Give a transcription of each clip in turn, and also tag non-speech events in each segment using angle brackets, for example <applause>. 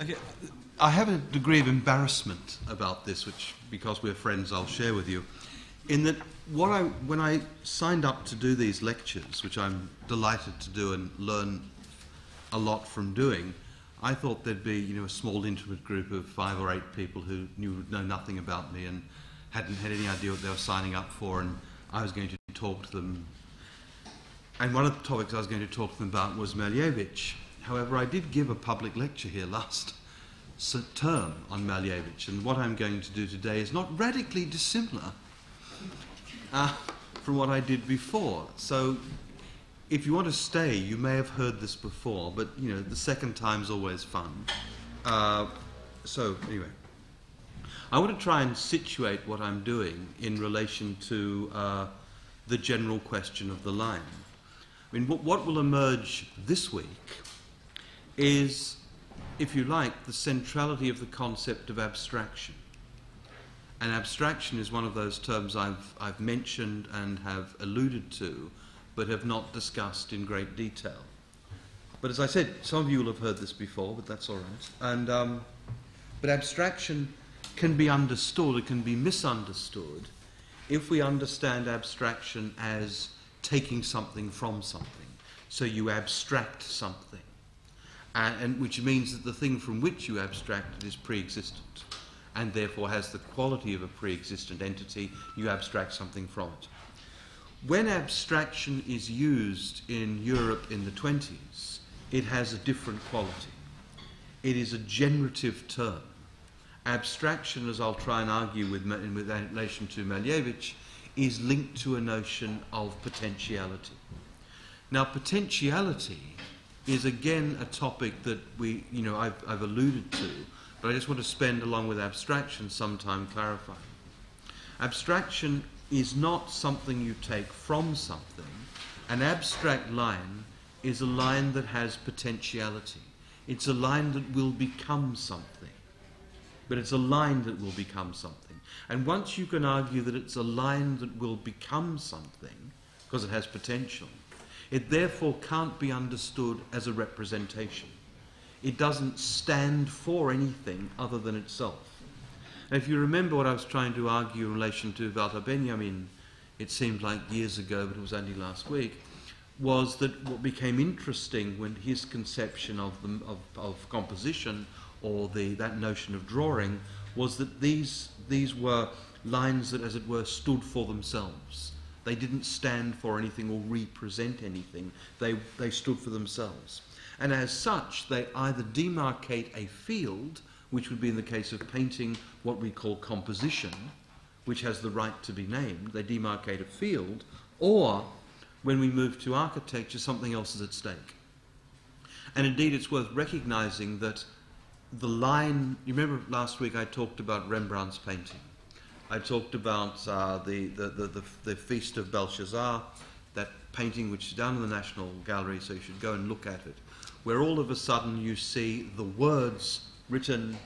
Okay, I have a degree of embarrassment about this, which, because we're friends, I'll share with you. In that, what I, when I signed up to do these lectures, which I'm delighted to do and learn a lot from doing, I thought there'd be, you know, a small intimate group of five or eight people who knew know nothing about me and hadn't had any idea what they were signing up for, and I was going to talk to them. And one of the topics I was going to talk to them about was Malevich. However, I did give a public lecture here last term on Malevich, and what I'm going to do today is not radically dissimilar uh, from what I did before. So if you want to stay, you may have heard this before, but you know the second time's always fun. Uh, so anyway, I want to try and situate what I'm doing in relation to uh, the general question of the line. I mean, what, what will emerge this week is, if you like, the centrality of the concept of abstraction. And abstraction is one of those terms I've, I've mentioned and have alluded to but have not discussed in great detail. But as I said, some of you will have heard this before, but that's all right. And, um, but abstraction can be understood, it can be misunderstood, if we understand abstraction as taking something from something. So you abstract something, and, and which means that the thing from which you abstract is pre existent and therefore has the quality of a pre existent entity. You abstract something from it when abstraction is used in Europe in the 20s, it has a different quality. It is a generative term. Abstraction, as I'll try and argue with, in relation to Malevich, is linked to a notion of potentiality. Now, potentiality is again a topic that we, you know, I've, I've alluded to, but I just want to spend, along with abstraction, some time clarifying. Abstraction is not something you take from something. An abstract line is a line that has potentiality. It's a line that will become something. But it's a line that will become something. And once you can argue that it's a line that will become something, because it has potential, it therefore can't be understood as a representation. It doesn't stand for anything other than itself. If you remember what I was trying to argue in relation to Walter Benjamin, it seemed like years ago, but it was only last week, was that what became interesting when his conception of, the, of, of composition or the, that notion of drawing was that these, these were lines that, as it were, stood for themselves. They didn't stand for anything or represent anything. They, they stood for themselves. And as such, they either demarcate a field which would be in the case of painting what we call composition, which has the right to be named. They demarcate a field, or when we move to architecture, something else is at stake. And indeed, it's worth recognizing that the line, you remember last week I talked about Rembrandt's painting. I talked about uh, the, the, the, the, Feast of Belshazzar, that painting which is down in the National Gallery, so you should go and look at it, where all of a sudden you see the words written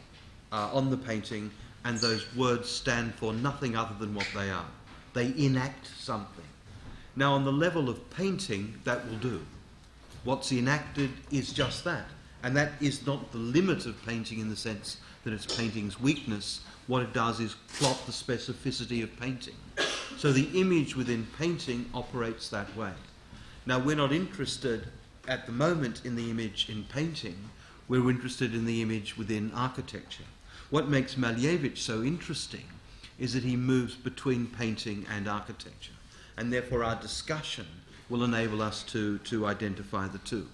uh, on the painting, and those words stand for nothing other than what they are. They enact something. Now, on the level of painting, that will do. What's enacted is just that. And that is not the limit of painting in the sense that it's painting's weakness. What it does is plot the specificity of painting. So the image within painting operates that way. Now, we're not interested at the moment in the image in painting, we're interested in the image within architecture. What makes Malevich so interesting is that he moves between painting and architecture, and therefore our discussion will enable us to, to identify the two.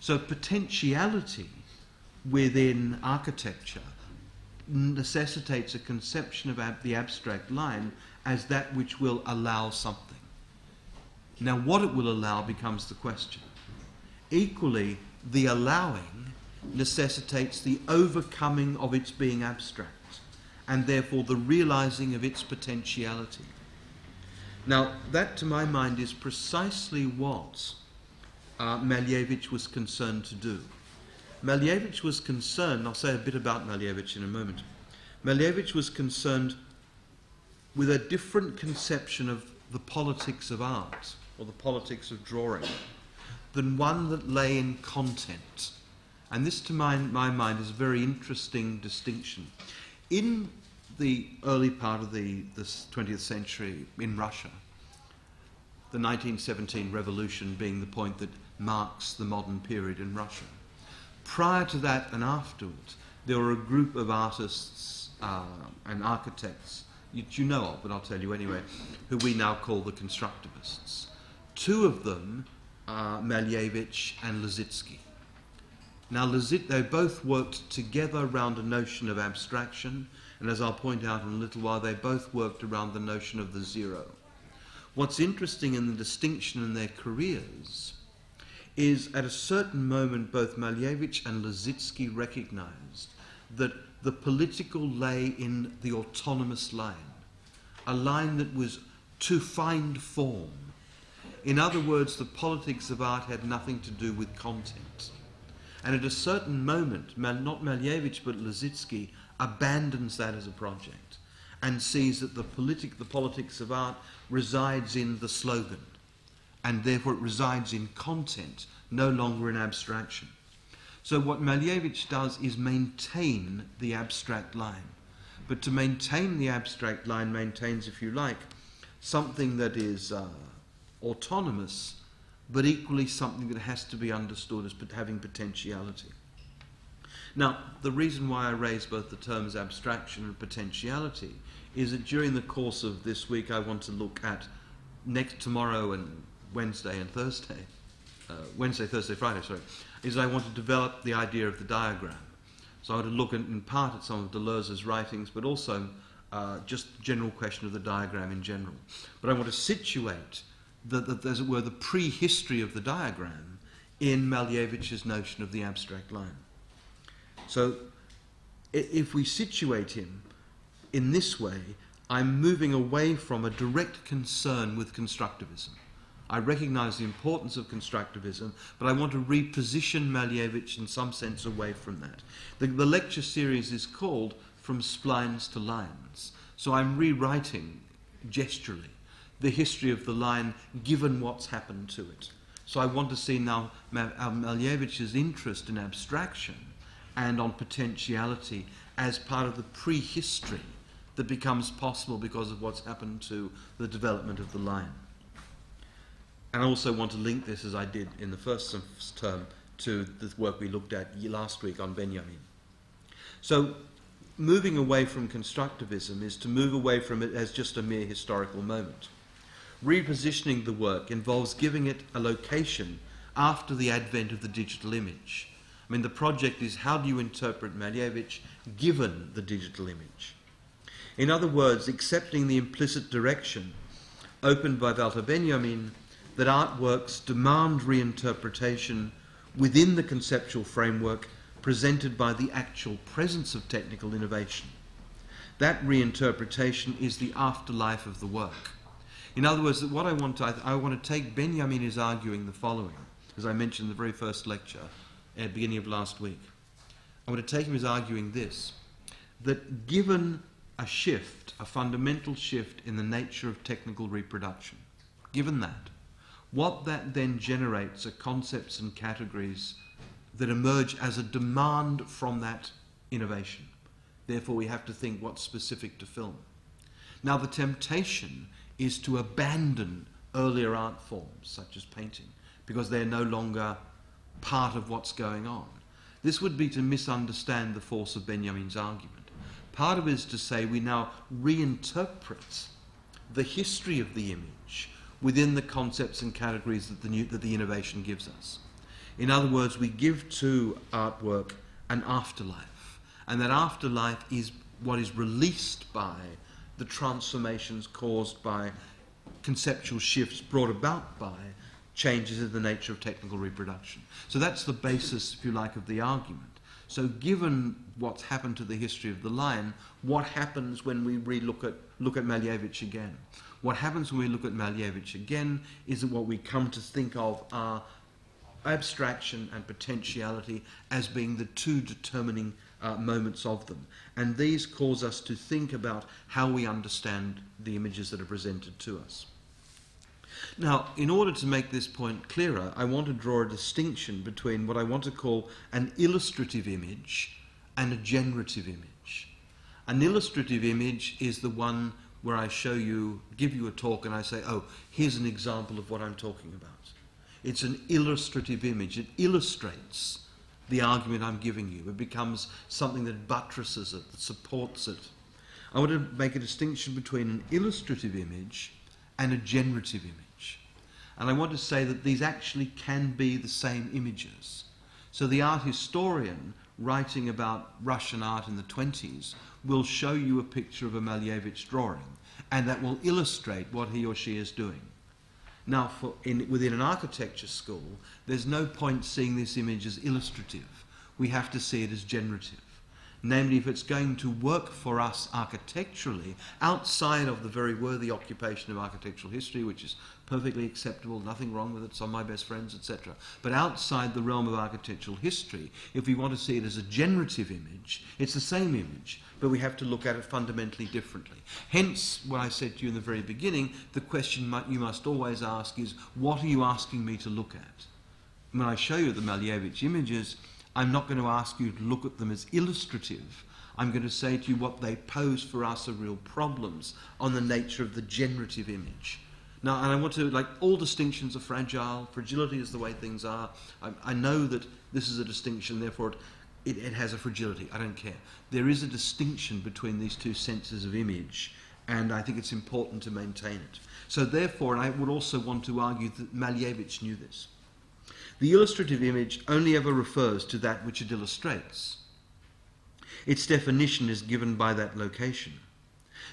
So potentiality within architecture necessitates a conception of ab the abstract line as that which will allow something. Now, what it will allow becomes the question. Equally, the allowing necessitates the overcoming of its being abstract and therefore the realizing of its potentiality. Now, that to my mind is precisely what uh, Malevich was concerned to do. Malevich was concerned, I'll say a bit about Malevich in a moment. Malevich was concerned with a different conception of the politics of art or the politics of drawing than one that lay in content And this, to my, my mind, is a very interesting distinction. In the early part of the, the 20th century in Russia, the 1917 revolution being the point that marks the modern period in Russia. Prior to that and afterwards, there were a group of artists uh, and architects that you know of, but I'll tell you anyway, who we now call the constructivists. Two of them are Malevich and Lissitzky. Now, they both worked together around a notion of abstraction, and as I'll point out in a little while, they both worked around the notion of the zero. What's interesting in the distinction in their careers is at a certain moment both Malevich and Lissitzky recognized that the political lay in the autonomous line, a line that was to find form. In other words, the politics of art had nothing to do with content. And at a certain moment, not Malevich but Lissitzky abandons that as a project and sees that the, politic, the politics of art resides in the slogan, and therefore it resides in content, no longer in abstraction. So what Malevich does is maintain the abstract line. But to maintain the abstract line maintains, if you like, something that is uh, autonomous, but equally something that has to be understood as having potentiality. Now, the reason why I raise both the terms abstraction and potentiality is that during the course of this week I want to look at next tomorrow and Wednesday and Thursday, uh, Wednesday, Thursday, Friday, sorry, is I want to develop the idea of the diagram. So I want to look in, in part at some of Deleuze's writings, but also uh, just the general question of the diagram in general. But I want to situate, the, the, as it were, the prehistory of the diagram in Malevich's notion of the abstract line. So if we situate him in this way, I'm moving away from a direct concern with constructivism. I recognize the importance of constructivism, but I want to reposition Malevich in some sense away from that. The, the lecture series is called From Splines to Lines. So I'm rewriting gesturally the history of the line given what's happened to it. So I want to see now uh, Malevich's interest in abstraction and on potentiality as part of the prehistory that becomes possible because of what's happened to the development of the line. And I also want to link this, as I did in the first term, to the work we looked at last week on Benjamin. So, moving away from constructivism is to move away from it as just a mere historical moment. Repositioning the work involves giving it a location after the advent of the digital image. I mean, the project is how do you interpret Malevich given the digital image? In other words, accepting the implicit direction opened by Walter Benjamin that artworks demand reinterpretation within the conceptual framework presented by the actual presence of technical innovation. That reinterpretation is the afterlife of the work. In other words, what I want to, I, I want to take Benjamin is arguing the following, as I mentioned in the very first lecture at the beginning of last week. I want to take him as arguing this that given a shift, a fundamental shift in the nature of technical reproduction, given that, what that then generates are concepts and categories that emerge as a demand from that innovation. Therefore, we have to think what's specific to film. Now, the temptation is to abandon earlier art forms, such as painting, because they're no longer part of what's going on. This would be to misunderstand the force of Benjamin's argument. Part of it is to say we now reinterpret the history of the image within the concepts and categories that the, new, that the innovation gives us. In other words, we give to artwork an afterlife, and that afterlife is what is released by the transformations caused by conceptual shifts brought about by changes in the nature of technical reproduction. So that's the basis, if you like, of the argument. So given what's happened to the history of the line, what happens when we re-look at, look at Malevich again? What happens when we look at Malevich again is that what we come to think of are abstraction and potentiality as being the two determining uh, moments of them. And these cause us to think about how we understand the images that are presented to us. Now, in order to make this point clearer, I want to draw a distinction between what I want to call an illustrative image and a generative image. An illustrative image is the one where I show you, give you a talk, and I say, oh, here's an example of what I'm talking about. It's an illustrative image. It illustrates the argument I'm giving you. It becomes something that buttresses it, that supports it. I want to make a distinction between an illustrative image and a generative image. And I want to say that these actually can be the same images. So the art historian writing about Russian art in the 20s will show you a picture of a Malevich drawing, and that will illustrate what he or she is doing. Now, for in, within an architecture school, there's no point seeing this image as illustrative. We have to see it as generative. Namely, if it's going to work for us architecturally, outside of the very worthy occupation of architectural history, which is perfectly acceptable, nothing wrong with it, some of my best friends, etc. But outside the realm of architectural history, if we want to see it as a generative image, it's the same image, but we have to look at it fundamentally differently. Hence, what I said to you in the very beginning, the question you must always ask is, what are you asking me to look at? When I show you the Malevich images, I'm not going to ask you to look at them as illustrative. I'm going to say to you what they pose for us are real problems on the nature of the generative image. Now, and I want to, like, all distinctions are fragile. Fragility is the way things are. I, I know that this is a distinction, therefore it, it, it has a fragility. I don't care. There is a distinction between these two senses of image, and I think it's important to maintain it. So, therefore, and I would also want to argue that Malevich knew this. The illustrative image only ever refers to that which it illustrates. Its definition is given by that location.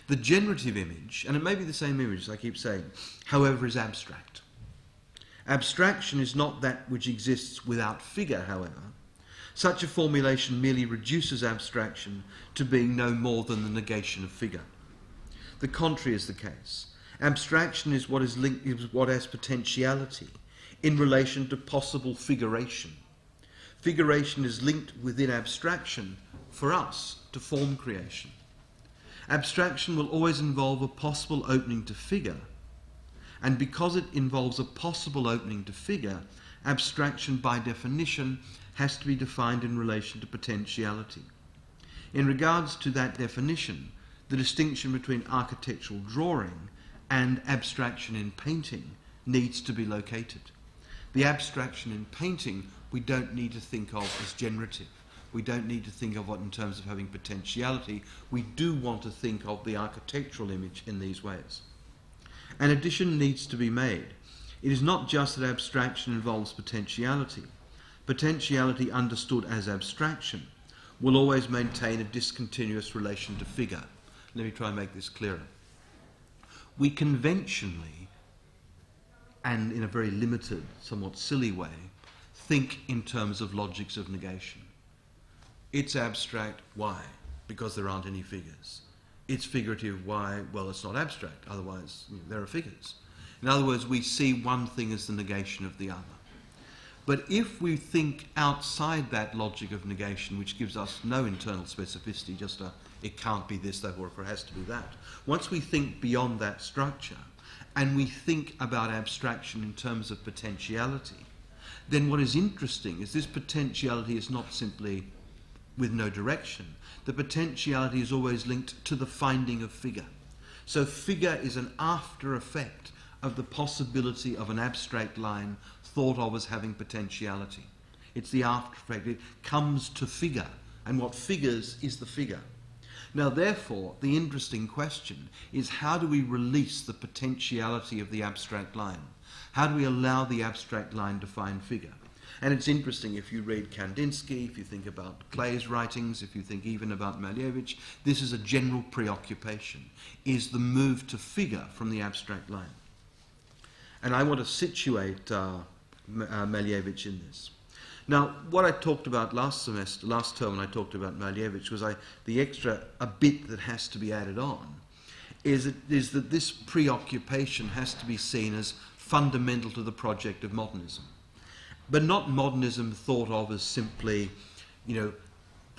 The generative image, and it may be the same image, as I keep saying, however, is abstract. Abstraction is not that which exists without figure, however. Such a formulation merely reduces abstraction to being no more than the negation of figure. The contrary is the case. Abstraction is what is linked is what has potentiality in relation to possible figuration. Figuration is linked within abstraction for us to form creation. Abstraction will always involve a possible opening to figure, and because it involves a possible opening to figure, abstraction by definition has to be defined in relation to potentiality. In regards to that definition, the distinction between architectural drawing and abstraction in painting needs to be located. The abstraction in painting we don't need to think of as generative. We don't need to think of it in terms of having potentiality. We do want to think of the architectural image in these ways. An addition needs to be made. It is not just that abstraction involves potentiality. Potentiality understood as abstraction will always maintain a discontinuous relation to figure. Let me try and make this clearer. We conventionally and in a very limited, somewhat silly way, think in terms of logics of negation. It's abstract, why? Because there aren't any figures. It's figurative, why? Well, it's not abstract, otherwise, you know, there are figures. In other words, we see one thing as the negation of the other. But if we think outside that logic of negation, which gives us no internal specificity, just a it can't be this, therefore it has to be that. Once we think beyond that structure, and we think about abstraction in terms of potentiality, then what is interesting is this potentiality is not simply with no direction. The potentiality is always linked to the finding of figure. So figure is an after effect of the possibility of an abstract line thought of as having potentiality. It's the after effect. It comes to figure, and what figures is the figure. Now, therefore, the interesting question is how do we release the potentiality of the abstract line? How do we allow the abstract line to find figure? And it's interesting if you read Kandinsky, if you think about Klee's writings, if you think even about Malevich, this is a general preoccupation, is the move to figure from the abstract line. And I want to situate uh, uh, Malevich in this. Now, what I talked about last semester, last term when I talked about Malevich, was I, the extra, a bit that has to be added on, is that, is that this preoccupation has to be seen as fundamental to the project of modernism. But not modernism thought of as simply, you know,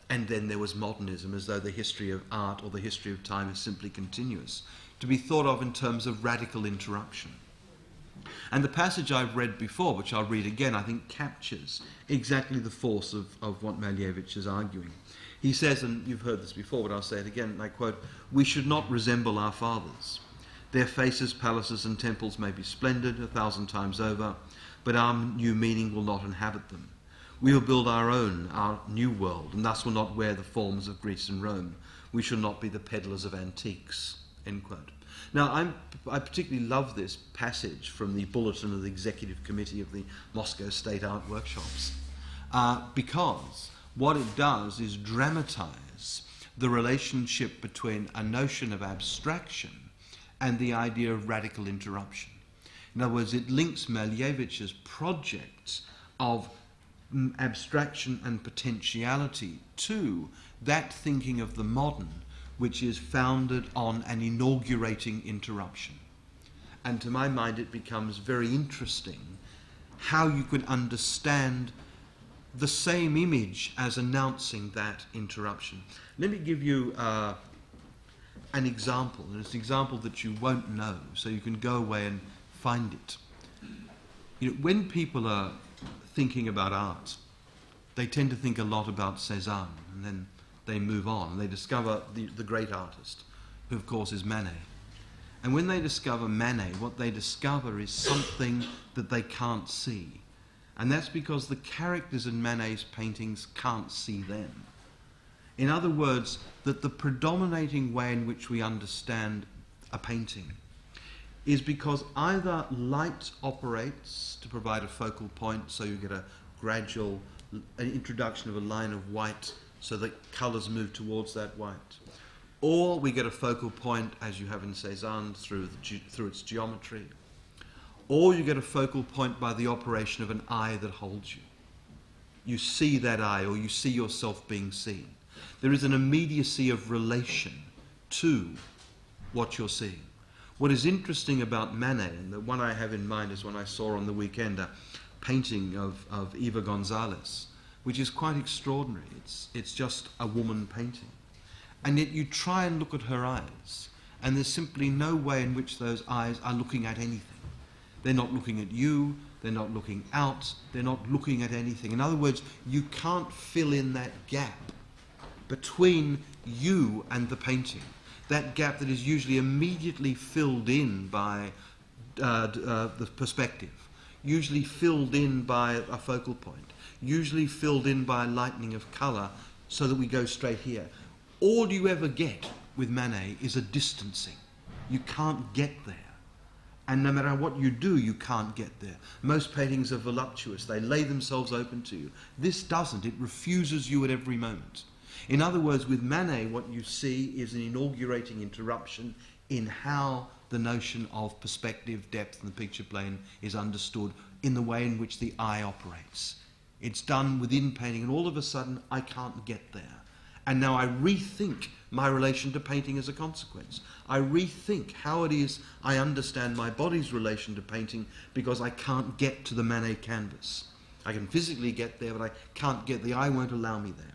and then there was modernism, as though the history of art or the history of time is simply continuous. To be thought of in terms of radical interruption. And the passage I've read before, which I'll read again, I think captures exactly the force of, of what Malevich is arguing. He says, and you've heard this before, but I'll say it again, and I quote, We should not resemble our fathers. Their faces, palaces, and temples may be splendid a thousand times over, but our new meaning will not inhabit them. We will build our own, our new world, and thus will not wear the forms of Greece and Rome. We shall not be the peddlers of antiques. End quote. Now, I'm, i particularly love this passage from the bulletin of the Executive Committee of the Moscow State Art Workshops uh, because what it does is dramatize the relationship between a notion of abstraction and the idea of radical interruption. In other words, it links Malevich's projects of abstraction and potentiality to that thinking of the modern which is founded on an inaugurating interruption. And to my mind, it becomes very interesting how you could understand the same image as announcing that interruption. Let me give you uh, an example, and it's an example that you won't know, so you can go away and find it. You know, when people are thinking about art, they tend to think a lot about Cézanne, and then they move on and they discover the, the great artist, who of course is Manet. And when they discover Manet, what they discover is something that they can't see. And that's because the characters in Manet's paintings can't see them. In other words, that the predominating way in which we understand a painting is because either light operates to provide a focal point, so you get a gradual introduction of a line of white so that colours move towards that white. Or we get a focal point, as you have in Cézanne, through, ge- through its geometry. Or you get a focal point by the operation of an eye that holds you. You see that eye, or you see yourself being seen. There is an immediacy of relation to what you're seeing. What is interesting about Manet, and the one I have in mind is one I saw on the weekend, a painting of, of Eva Gonzalez, which is quite extraordinary. It's, it's just a woman painting. And yet you try and look at her eyes, and there's simply no way in which those eyes are looking at anything. They're not looking at you, they're not looking out, they're not looking at anything. In other words, you can't fill in that gap between you and the painting. That gap that is usually immediately filled in by uh, uh, the perspective, usually filled in by a focal point usually filled in by lightning of colour so that we go straight here. All you ever get with Manet is a distancing. You can't get there. And no matter what you do, you can't get there. Most paintings are voluptuous, they lay themselves open to you. This doesn't, it refuses you at every moment. In other words, with Manet, what you see is an inaugurating interruption in how the notion of perspective, depth, and the picture plane is understood in the way in which the eye operates. It's done within painting, and all of a sudden I can't get there. And now I rethink my relation to painting as a consequence. I rethink how it is I understand my body's relation to painting because I can't get to the Manet canvas. I can physically get there, but I can't get the eye won't allow me there.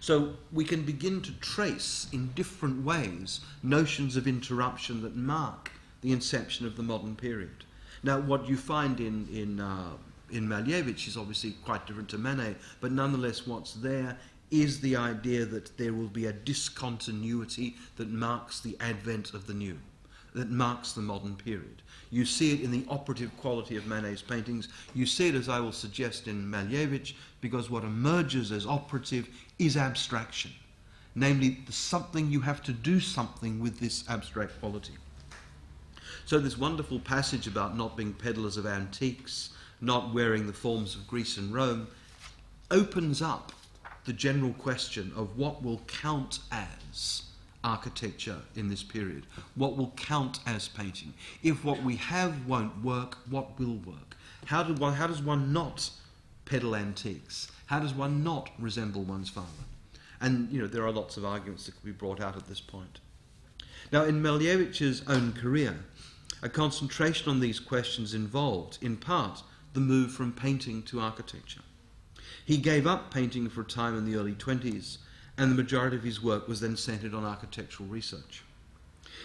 So we can begin to trace in different ways notions of interruption that mark the inception of the modern period. Now, what you find in, in uh, in Malevich is obviously quite different to Manet, but nonetheless, what's there is the idea that there will be a discontinuity that marks the advent of the new, that marks the modern period. You see it in the operative quality of Manet's paintings. You see it, as I will suggest, in Malevich, because what emerges as operative is abstraction. Namely, something you have to do something with this abstract quality. So, this wonderful passage about not being peddlers of antiques not wearing the forms of Greece and Rome, opens up the general question of what will count as architecture in this period, what will count as painting. If what we have won't work, what will work? How, do how does one not peddle antiques? How does one not resemble one's father? And you know there are lots of arguments that could be brought out at this point. Now, in Malevich's own career, a concentration on these questions involved, in part, the move from painting to architecture. He gave up painting for a time in the early 20s, and the majority of his work was then centered on architectural research.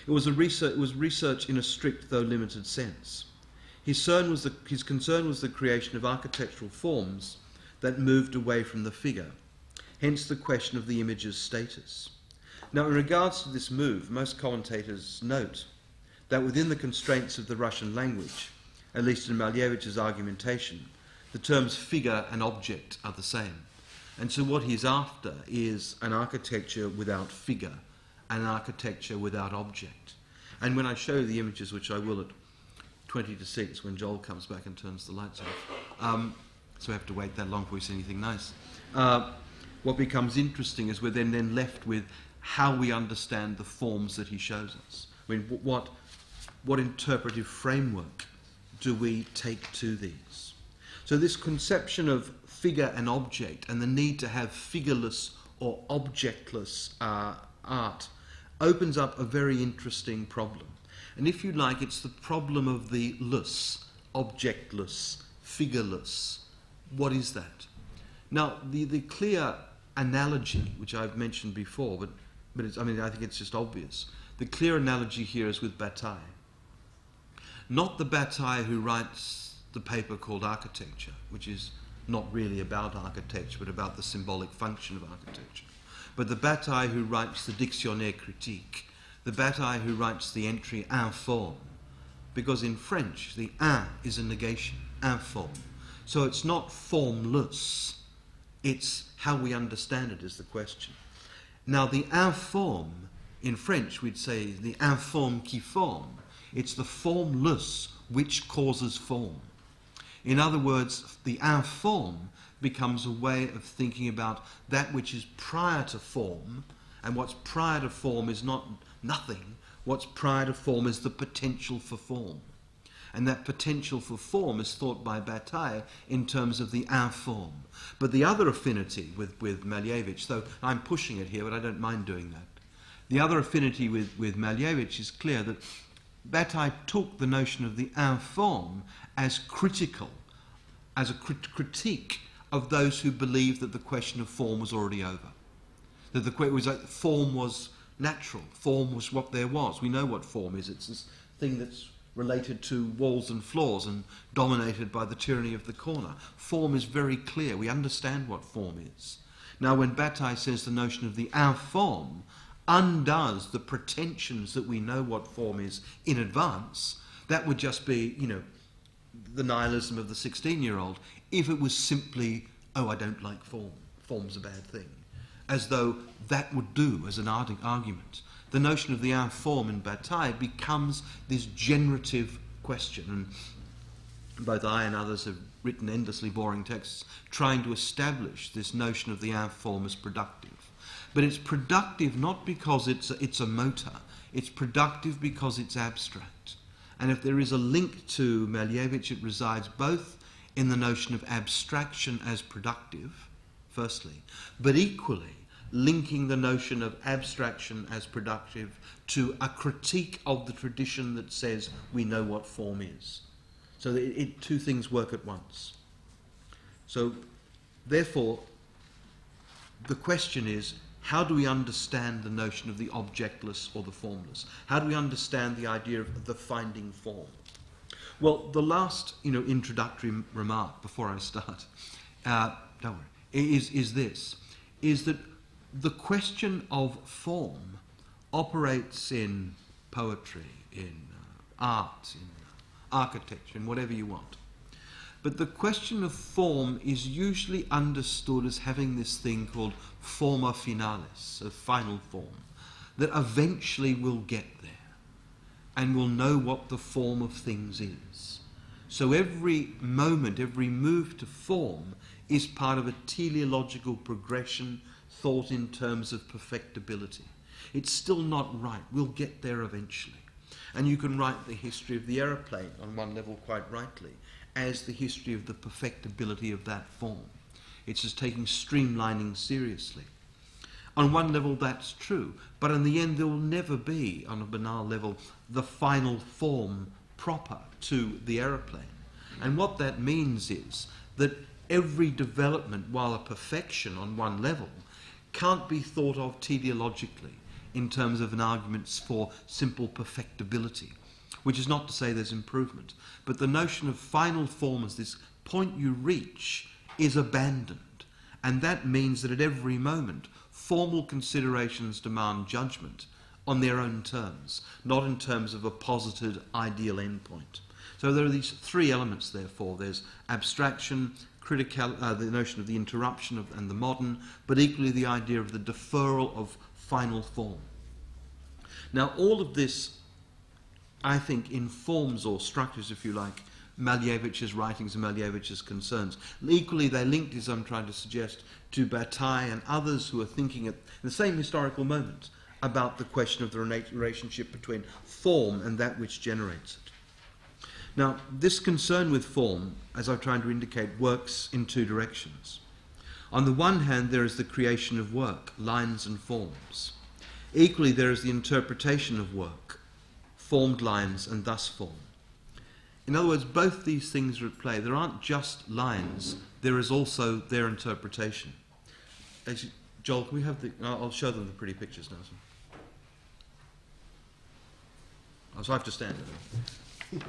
It was, research, it was research in a strict, though limited sense. His the, his concern was the creation of architectural forms that moved away from the figure, hence the question of the image's status. Now, in regards to this move, most commentators note that within the constraints of the Russian language, at least in Malevich's argumentation, the terms figure and object are the same. And so what he's after is an architecture without figure, an architecture without object. And when I show the images, which I will at 20 to 6 when Joel comes back and turns the lights off, um, so we have to wait that long before we see anything nice. Uh, what becomes interesting is we're then, then left with how we understand the forms that he shows us. I mean, what, what interpretive framework do we take to these? So, this conception of figure and object and the need to have figureless or objectless uh, art opens up a very interesting problem. And if you like, it's the problem of the less, objectless, figureless. What is that? Now, the, the clear analogy, which I've mentioned before, but, but I mean, I think it's just obvious. The clear analogy here is with Bataille. Not the Bataille who writes the paper called Architecture, which is not really about architecture, but about the symbolic function of architecture. But the Bataille who writes the Dictionnaire critique, the Bataille who writes the entry informe, because in French the un is a negation, informe. So it's not formless, it's how we understand it is the question. Now the informe, in French we'd say the informe qui forme, it's the formless which causes form. In other words, the informe becomes a way of thinking about that which is prior to form, and what's prior to form is not nothing. What's prior to form is the potential for form. And that potential for form is thought by Bataille in terms of the informe. But the other affinity with, with Malevich, though I'm pushing it here, but I don't mind doing that. The other affinity with, with Malevich is clear that Bataille took the notion of the informe as critical, as a crit- critique of those who believed that the question of form was already over. That the was like form was natural, form was what there was. We know what form is. It's this thing that's related to walls and floors and dominated by the tyranny of the corner. Form is very clear. We understand what form is. Now, when Bataille says the notion of the informe, undoes the pretensions that we know what form is in advance, that would just be, you know, the nihilism of the 16 year old if it was simply, oh, I don't like form, form's a bad thing. As though that would do as an argument. The notion of the informe in Bataille becomes this generative question. And both I and others have written endlessly boring texts trying to establish this notion of the informe as productive. But it's productive not because it's a, it's a motor, it's productive because it's abstract. And if there is a link to Malevich, it resides both in the notion of abstraction as productive, firstly, but equally linking the notion of abstraction as productive to a critique of the tradition that says we know what form is. So it, it, two things work at once. So, therefore, the question is how do we understand the notion of the objectless or the formless? How do we understand the idea of the finding form? Well, the last you know, introductory remark before I start, uh, don't worry, is, is this, is that the question of form operates in poetry, in uh, art, in uh, architecture, in whatever you want. But the question of form is usually understood as having this thing called forma finalis, a final form, that eventually will get there and will know what the form of things is. So every moment, every move to form is part of a teleological progression thought in terms of perfectibility. It's still not right. We'll get there eventually. And you can write the history of the aeroplane on one level quite rightly as the history of the perfectibility of that form. It's just taking streamlining seriously. On one level, that's true, but in the end, there will never be, on a banal level, the final form proper to the aeroplane. And what that means is that every development, while a perfection on one level, can't be thought of teleologically in terms of an argument for simple perfectibility. Which is not to say there's improvement. But the notion of final form as this point you reach is abandoned. And that means that at every moment, formal considerations demand judgment on their own terms, not in terms of a posited ideal endpoint. So there are these three elements, therefore. There's abstraction, critical, uh, the notion of the interruption of, and the modern, but equally the idea of the deferral of final form. Now, all of this, I think, informs or structures, if you like, Malevich's writings and Malevich's concerns. Equally, they're linked, as I'm trying to suggest, to Bataille and others who are thinking at the same historical moment about the question of the relationship between form and that which generates it. Now, this concern with form, as I'm trying to indicate, works in two directions. On the one hand, there is the creation of work, lines and forms. Equally, there is the interpretation of work, formed lines and thus form. In other words, both these things are at play. There aren't just lines, there is also their interpretation. You, Joel, can we have the. I'll show them the pretty pictures now. So, oh, so I have to stand. <laughs>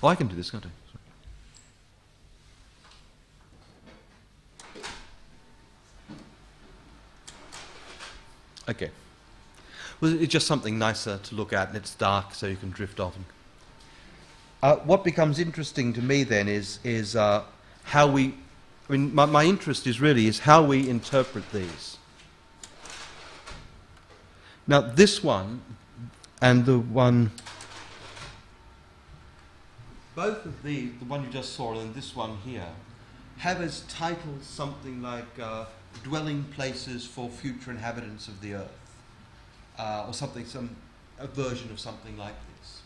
Oh, I can do this, can't I? Okay. Well, it's just something nicer to look at, and it's dark, so you can drift off. Uh, what becomes interesting to me then is, is uh, how we, I mean, my, my interest is really is how we interpret these. Now, this one and the one both of these, the one you just saw and this one here, have as titles something like uh, dwelling places for future inhabitants of the earth, uh, or something, some a version of something like this.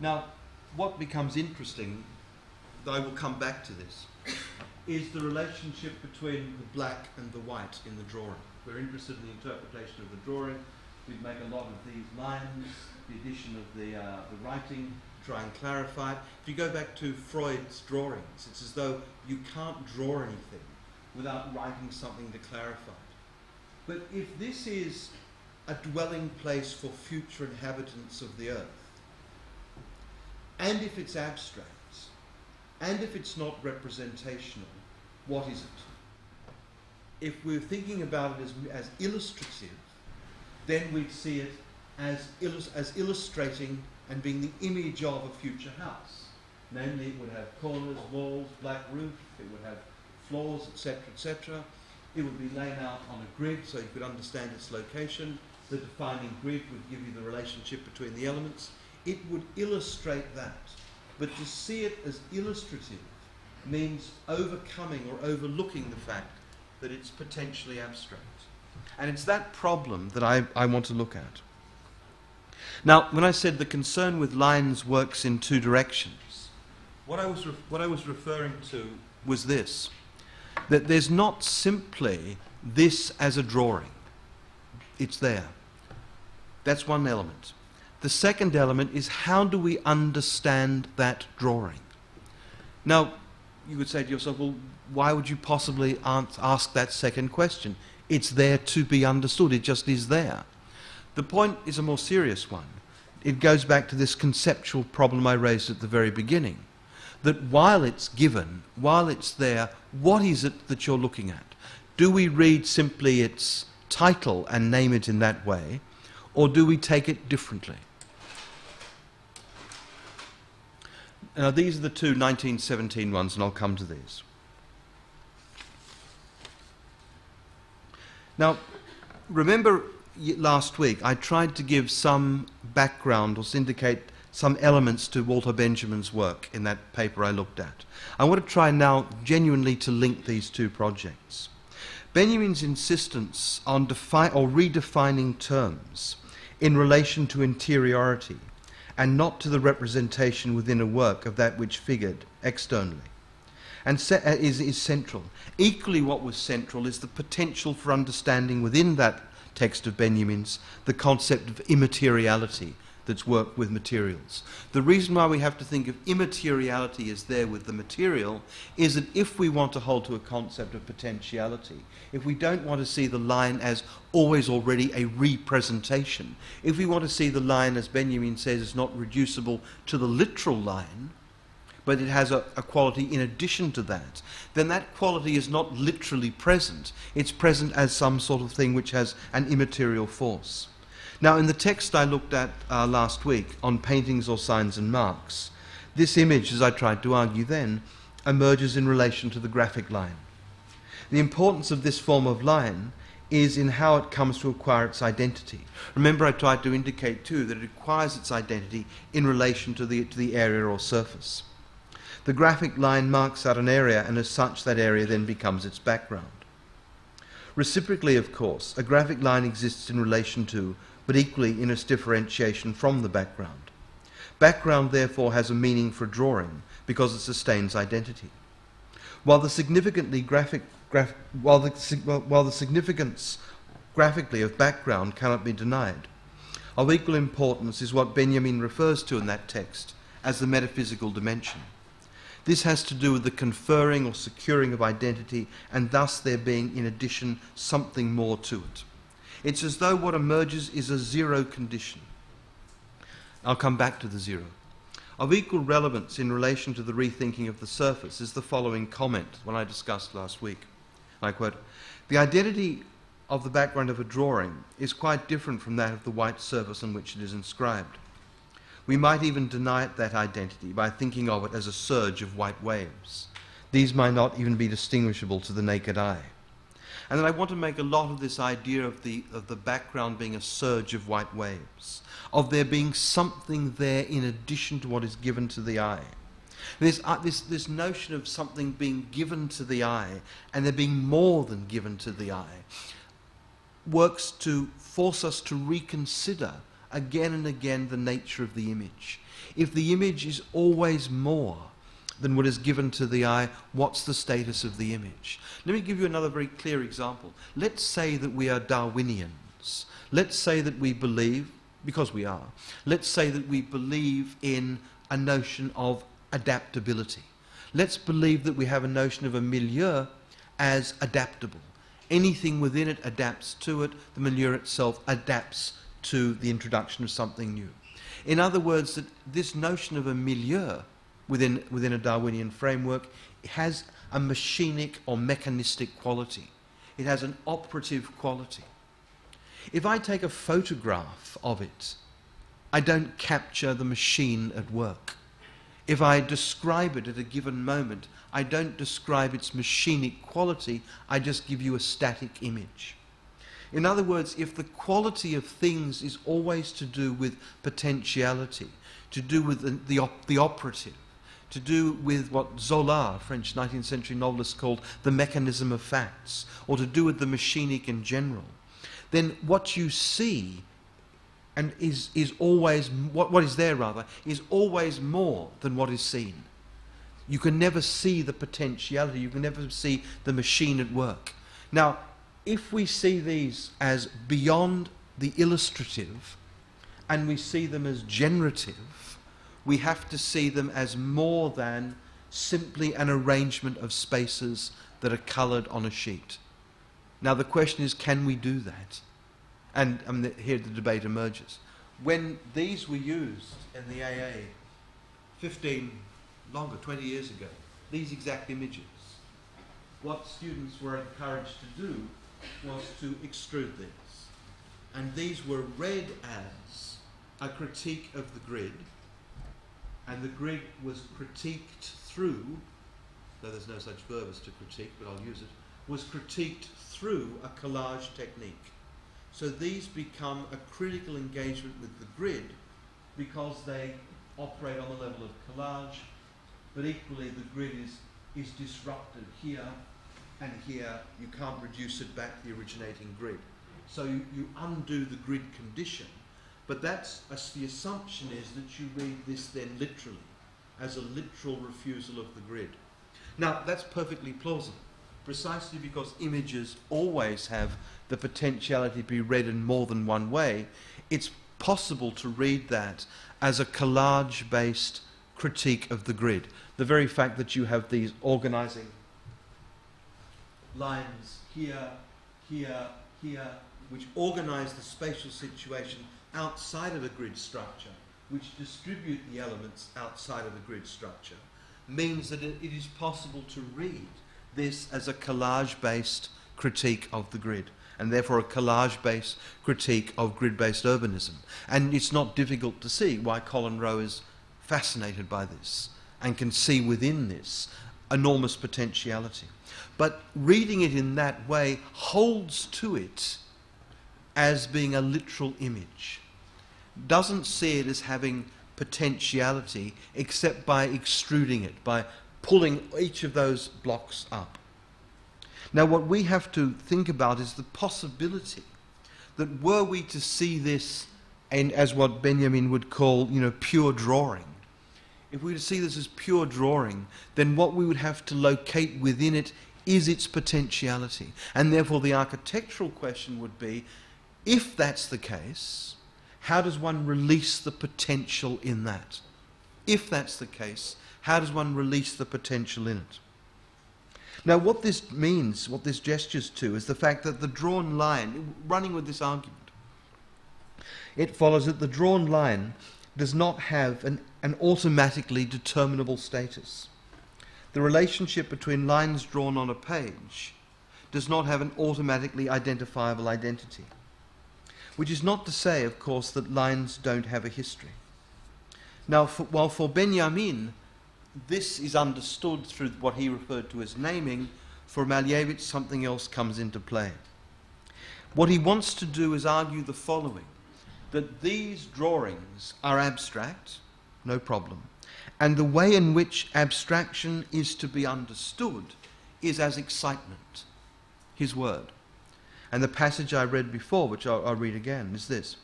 Now, what becomes interesting, I will come back to this, is the relationship between the black and the white in the drawing. We're interested in the interpretation of the drawing. We make a lot of these lines, the addition of the, uh, the writing, try and clarify it. If you go back to Freud's drawings, it's as though you can't draw anything without writing something to clarify it. But if this is a dwelling place for future inhabitants of the earth, and if it's abstract, and if it's not representational, what is it? If we're thinking about it as, as illustrative, then we'd see it as, illus- as illustrating and being the image of a future house. Namely, it would have corners, walls, black roof, it would have floors, etc., etc. It would be laid out on a grid so you could understand its location. The defining grid would give you the relationship between the elements. It would illustrate that. But to see it as illustrative means overcoming or overlooking the fact that it's potentially abstract. And it's that problem that I, I want to look at. Now, when I said the concern with lines works in two directions, what I was, what I was referring to was this that there's not simply this as a drawing, it's there. That's one element. The second element is how do we understand that drawing? Now, you would say to yourself, well, why would you possibly ask that second question? It's there to be understood, it just is there. The point is a more serious one. It goes back to this conceptual problem I raised at the very beginning. That while it's given, while it's there, what is it that you're looking at? Do we read simply its title and name it in that way, or do we take it differently? Now, these are the two 1917 ones, and I'll come to these. Now, remember last week, I tried to give some background or indicate some elements to Walter Benjamin's work in that paper I looked at. I want to try now genuinely to link these two projects. Benjamin's insistence on defi- or redefining terms in relation to interiority and not to the representation within a work of that which figured externally and uh, is, is central. Equally, what was central is the potential for understanding within that text of Benjamin's, the concept of immateriality, that's worked with materials. The reason why we have to think of immateriality as there with the material is that if we want to hold to a concept of potentiality, if we don't want to see the line as always already a representation, if we want to see the line, as Benjamin says, is not reducible to the literal line, but it has a, a, quality in addition to that, then that quality is not literally present. It's present as some sort of thing which has an immaterial force. Now, in the text I looked at uh, last week on paintings or signs and marks, this image, as I tried to argue then, emerges in relation to the graphic line. The importance of this form of line is in how it comes to acquire its identity. Remember, I tried to indicate too that it acquires its identity in relation to the, to the area or surface. The graphic line marks out an area, and as such, that area then becomes its background. Reciprocally, of course, a graphic line exists in relation to, but equally in its differentiation from the background. Background, therefore, has a meaning for drawing because it sustains identity. While the significantly graphic, graph, while, the, while the significance graphically of background cannot be denied, of equal importance is what Benjamin refers to in that text as the metaphysical dimension. This has to do with the conferring or securing of identity, and thus there being, in addition, something more to it. It's as though what emerges is a zero condition. I'll come back to the zero. Of equal relevance in relation to the rethinking of the surface is the following comment, one I discussed last week. I quote The identity of the background of a drawing is quite different from that of the white surface on which it is inscribed. We might even deny it that identity by thinking of it as a surge of white waves. These might not even be distinguishable to the naked eye. And then I want to make a lot of this idea of the, of the background being a surge of white waves, of there being something there in addition to what is given to the eye. This, uh, this, this notion of something being given to the eye and there being more than given to the eye works to force us to reconsider again and again the nature of the image. If the image is always more than what is given to the eye, what's the status of the image? Let me give you another very clear example. Let's say that we are Darwinians. Let's say that we believe, because we are, let's say that we believe in a notion of adaptability. Let's believe that we have a notion of a milieu as adaptable. Anything within it adapts to it, the milieu itself adapts to the introduction of something new. In other words, that this notion of a milieu within, within a Darwinian framework it has a machinic or mechanistic quality. It has an operative quality. If I take a photograph of it, I don't capture the machine at work. If I describe it at a given moment, I don't describe its machinic quality, I just give you a static image. In other words, if the quality of things is always to do with potentiality, to do with the, the, op the operative, to do with what Zola, French 19th century novelist, called the mechanism of facts, or to do with the machinic in general, then what you see and is, is always, what, what is there rather, is always more than what is seen. You can never see the potentiality, you can never see the machine at work. Now, if we see these as beyond the illustrative and we see them as generative, we have to see them as more than simply an arrangement of spaces that are coloured on a sheet. Now, the question is can we do that? And here the debate emerges. When these were used in the AA 15, longer, 20 years ago, these exact images, what students were encouraged to do was to extrude these. And these were read as a critique of the grid, and the grid was critiqued through, though there's no such verb as to critique, but I'll use it, was critiqued through a collage technique. So these become a critical engagement with the grid because they operate on the level of collage, but equally the grid is, is disrupted here and here you can't reduce it back to the originating grid. So you, you undo the grid condition, but that's the assumption is that you read this then literally, as a literal refusal of the grid. Now that's perfectly plausible, precisely because images always have the potentiality to be read in more than one way. It's possible to read that as a collage based critique of the grid. The very fact that you have these organizing lines here, here, here, which organize the spatial situation outside of a grid structure, which distribute the elements outside of a grid structure, means that it, is possible to read this as a collage based critique of the grid and therefore a collage based critique of grid based urbanism. And it's not difficult to see why Colin Rowe is fascinated by this and can see within this enormous potentiality. But reading it in that way holds to it as being a literal image, doesn't see it as having potentiality except by extruding it, by pulling each of those blocks up. Now, what we have to think about is the possibility that were we to see this and as what Benjamin would call, you know, pure drawing, if we were to see this as pure drawing, then what we would have to locate within it is its potentiality. And therefore, the architectural question would be if that's the case, how does one release the potential in that? If that's the case, how does one release the potential in it? Now, what this means, what this gestures to, is the fact that the drawn line, running with this argument, it follows that the drawn line does not have an, an automatically determinable status. The relationship between lines drawn on a page does not have an automatically identifiable identity. Which is not to say, of course, that lines don't have a history. Now, for, while for Benjamin, this is understood through what he referred to as naming, for Malevich something else comes into play. What he wants to do is argue the following that these drawings are abstract, no problem, and the way in which abstraction is to be understood is as excitement, his word. And the passage I read before, which I'll, I'll read again, is this.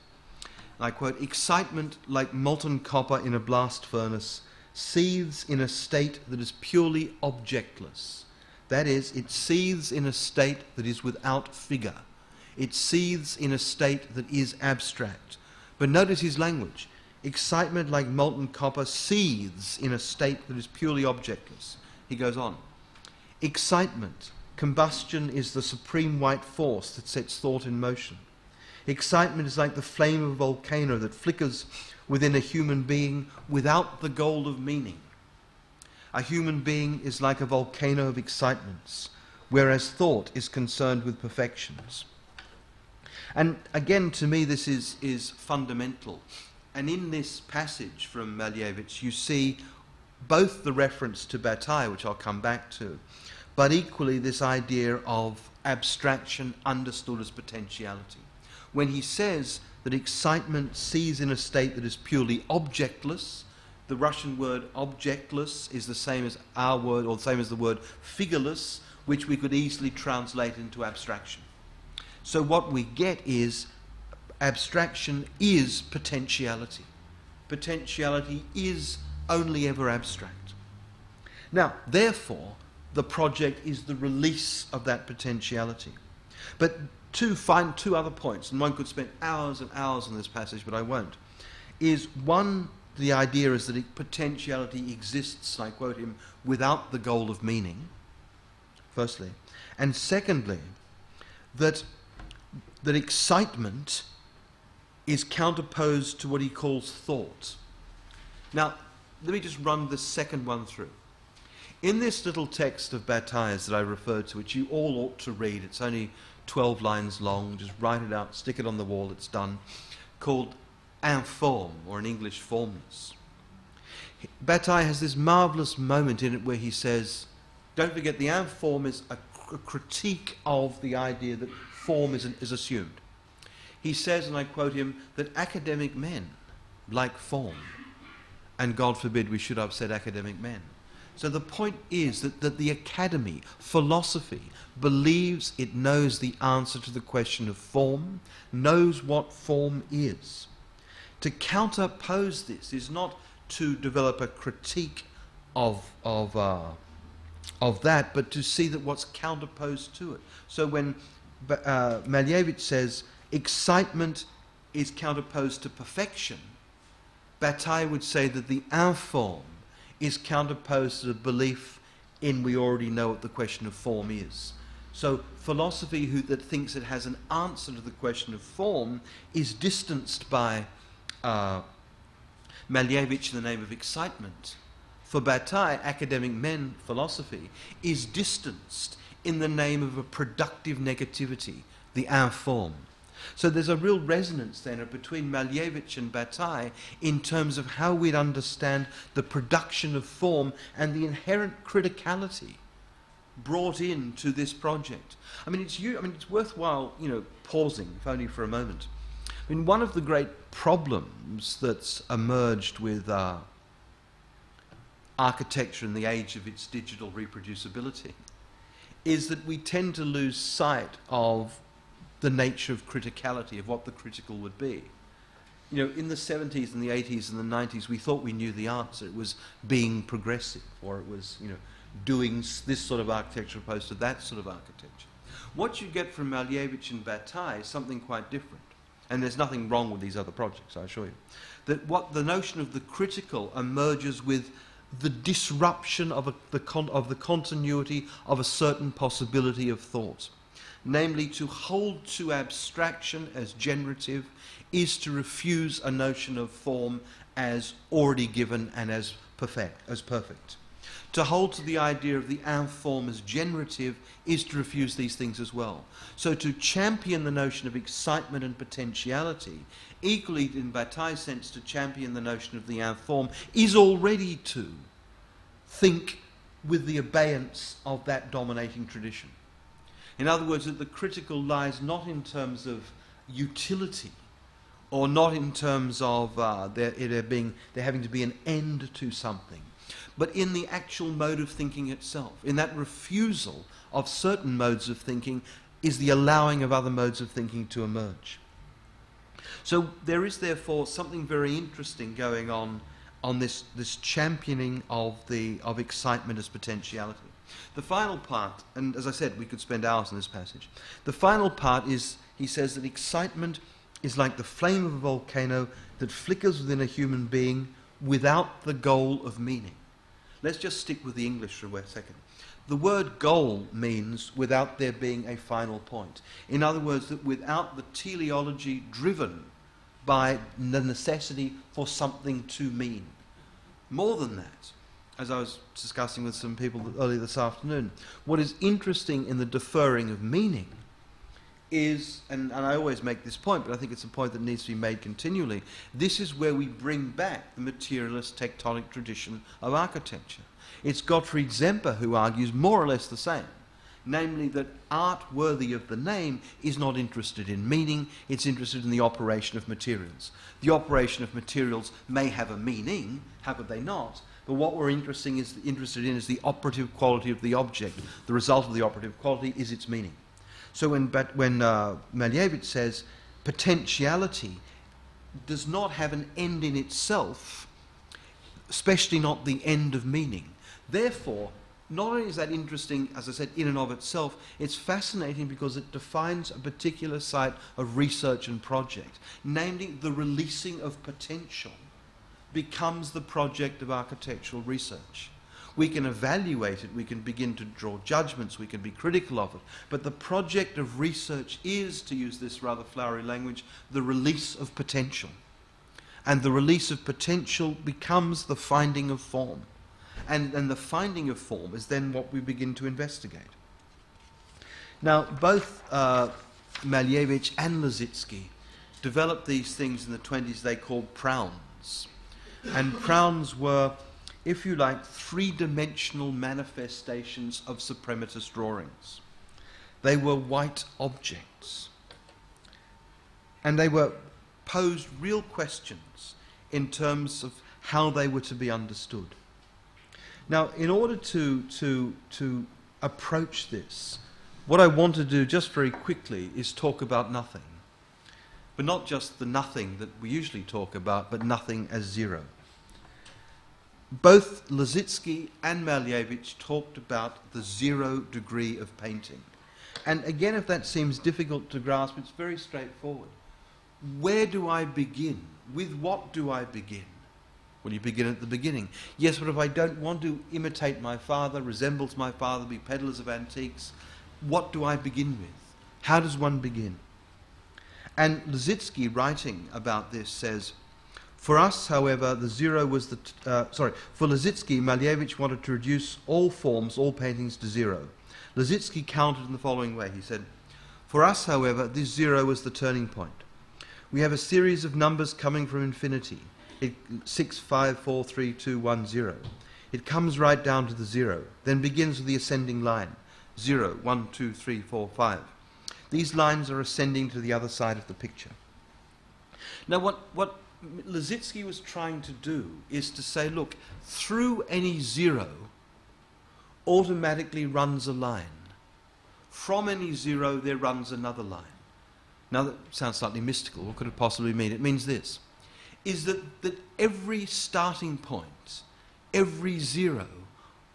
I quote, excitement like molten copper in a blast furnace seethes in a state that is purely objectless. That is, it seethes in a state that is without figure. It seethes in a state that is abstract. But notice his language. Excitement like molten copper seethes in a state that is purely objectless. He goes on. Excitement, combustion is the supreme white force that sets thought in motion. Excitement is like the flame of a volcano that flickers within a human being without the goal of meaning. A human being is like a volcano of excitements, whereas thought is concerned with perfections. And again, to me, this is, is fundamental. And in this passage from Malevich, you see both the reference to Bataille, which I'll come back to, but equally this idea of abstraction understood as potentiality. When he says that excitement sees in a state that is purely objectless. The Russian word objectless is the same as our word, or the same as the word figureless, which we could easily translate into abstraction. So what we get is abstraction is potentiality. Potentiality is only ever abstract. Now, therefore, the project is the release of that potentiality. But two, find two other points, and one could spend hours and hours on this passage, but I won't. Is one, the idea is that potentiality exists, I quote him, without the goal of meaning, firstly. And secondly, that, that excitement is counterposed to what he calls thought. Now, let me just run the second one through. In this little text of Bataille's that I referred to, which you all ought to read, it's only 12 lines long, just write it out, stick it on the wall, it's done, called Informe, or in English, formless. Bataille has this marvelous moment in it where he says, don't forget, the Informe is a, a critique of the idea that form is, an, is assumed. He says, and I quote him, that academic men like form, and God forbid we should upset academic men. So the point is that, that the academy, philosophy, believes it knows the answer to the question of form, knows what form is. To counterpose this is not to develop a critique of, of, uh, of that, but to see that what's counterposed to it. So when uh, Malevich says excitement is counterposed to perfection, Bataille would say that the informe is counterposed to the belief in we already know what the question of form is. So philosophy who, that thinks it has an answer to the question of form is distanced by uh, Malevich in the name of excitement. For Bataille, academic men philosophy is distanced in the name of a productive negativity, the informe. So there's a real resonance then between Malevich and Bataille in terms of how we'd understand the production of form and the inherent criticality brought into this project. I mean, it's, I mean, it's worthwhile, you know, pausing, if only for a moment. I mean, one of the great problems that's emerged with uh, architecture in the age of its digital reproducibility is that we tend to lose sight of the nature of criticality, of what the critical would be. You know, in the 70s and the 80s and the 90s, we thought we knew the answer. It was being progressive, or it was, you know, doing this sort of architecture opposed to that sort of architecture. What you get from Malevich and Bataille is something quite different. And there's nothing wrong with these other projects, I assure you. That what the notion of the critical emerges with the disruption of, a, the, con, of the continuity of a certain possibility of thought. Namely, to hold to abstraction as generative is to refuse a notion of form as already given and as perfect. As perfect. To hold to the idea of the informe as generative is to refuse these things as well. So to champion the notion of excitement and potentiality, equally in Bataille's sense to champion the notion of the informe, is already to think with the abeyance of that dominating tradition. In other words, that the critical lies not in terms of utility or not in terms of uh, there, there, being, there having to be an end to something, but in the actual mode of thinking itself. In that refusal of certain modes of thinking is the allowing of other modes of thinking to emerge. So there is therefore something very interesting going on on this, this championing of, the, of excitement as potentiality. The final part, and as I said, we could spend hours on this passage. The final part is, he says that excitement is like the flame of a volcano that flickers within a human being without the goal of meaning. Let's just stick with the English for a second. The word goal means without there being a final point. In other words, that without the teleology driven by the necessity for something to mean. More than that, as I was discussing with some people earlier this afternoon, what is interesting in the deferring of meaning is, and, and I always make this point, but I think it's a point that needs to be made continually, this is where we bring back the materialist tectonic tradition of architecture. It's Gottfried Semper who argues more or less the same. Namely, that art worthy of the name is not interested in meaning, it's interested in the operation of materials. The operation of materials may have a meaning, how could they not, but what we're interesting is, interested in is the operative quality of the object. The result of the operative quality is its meaning. So when, but when uh, Malevich says potentiality does not have an end in itself, especially not the end of meaning. Therefore, not only is that interesting, as I said, in and of itself, it's fascinating because it defines a particular site of research and project, namely the releasing of potential becomes the project of architectural research. We can evaluate it, we can begin to draw judgments, we can be critical of it. But the project of research is, to use this rather flowery language, the release of potential. And the release of potential becomes the finding of form. And, and the finding of form is then what we begin to investigate. Now, both uh, Malevich and Lissitzky developed these things in the 20s they called prouns. And prouns were if you like, three dimensional manifestations of suprematist drawings. They were white objects. And they were posed real questions in terms of how they were to be understood. Now, in order to, to, to approach this, what I want to do just very quickly is talk about nothing. But not just the nothing that we usually talk about, but nothing as zero both Lissitzky and Malevich talked about the zero degree of painting. And again, if that seems difficult to grasp, it's very straightforward. where do I begin? With what do I begin? Well, you begin at the beginning. Yes, but if I don't want to imitate my father, resembles my father, be peddlers of antiques, what do I begin with? How does one begin? And Lissitzky, writing about this, says, For us, however, the zero was the. Uh, sorry, for Lissitzky, Malevich wanted to reduce all forms, all paintings to zero. Lissitzky counted in the following way. He said, For us, however, this zero was the turning point. We have a series of numbers coming from infinity. It, 6, 5, 4, 3, 2, 1, 0. It comes right down to the zero, then begins with the ascending line 0, 1, 2, 3, 4, 5. These lines are ascending to the other side of the picture. Now, what, what Lissitzky was trying to do is to say, look, through any zero automatically runs a line. From any zero, there runs another line. Now, that sounds slightly mystical. What could it possibly mean? It means this is that, that every starting point, every zero,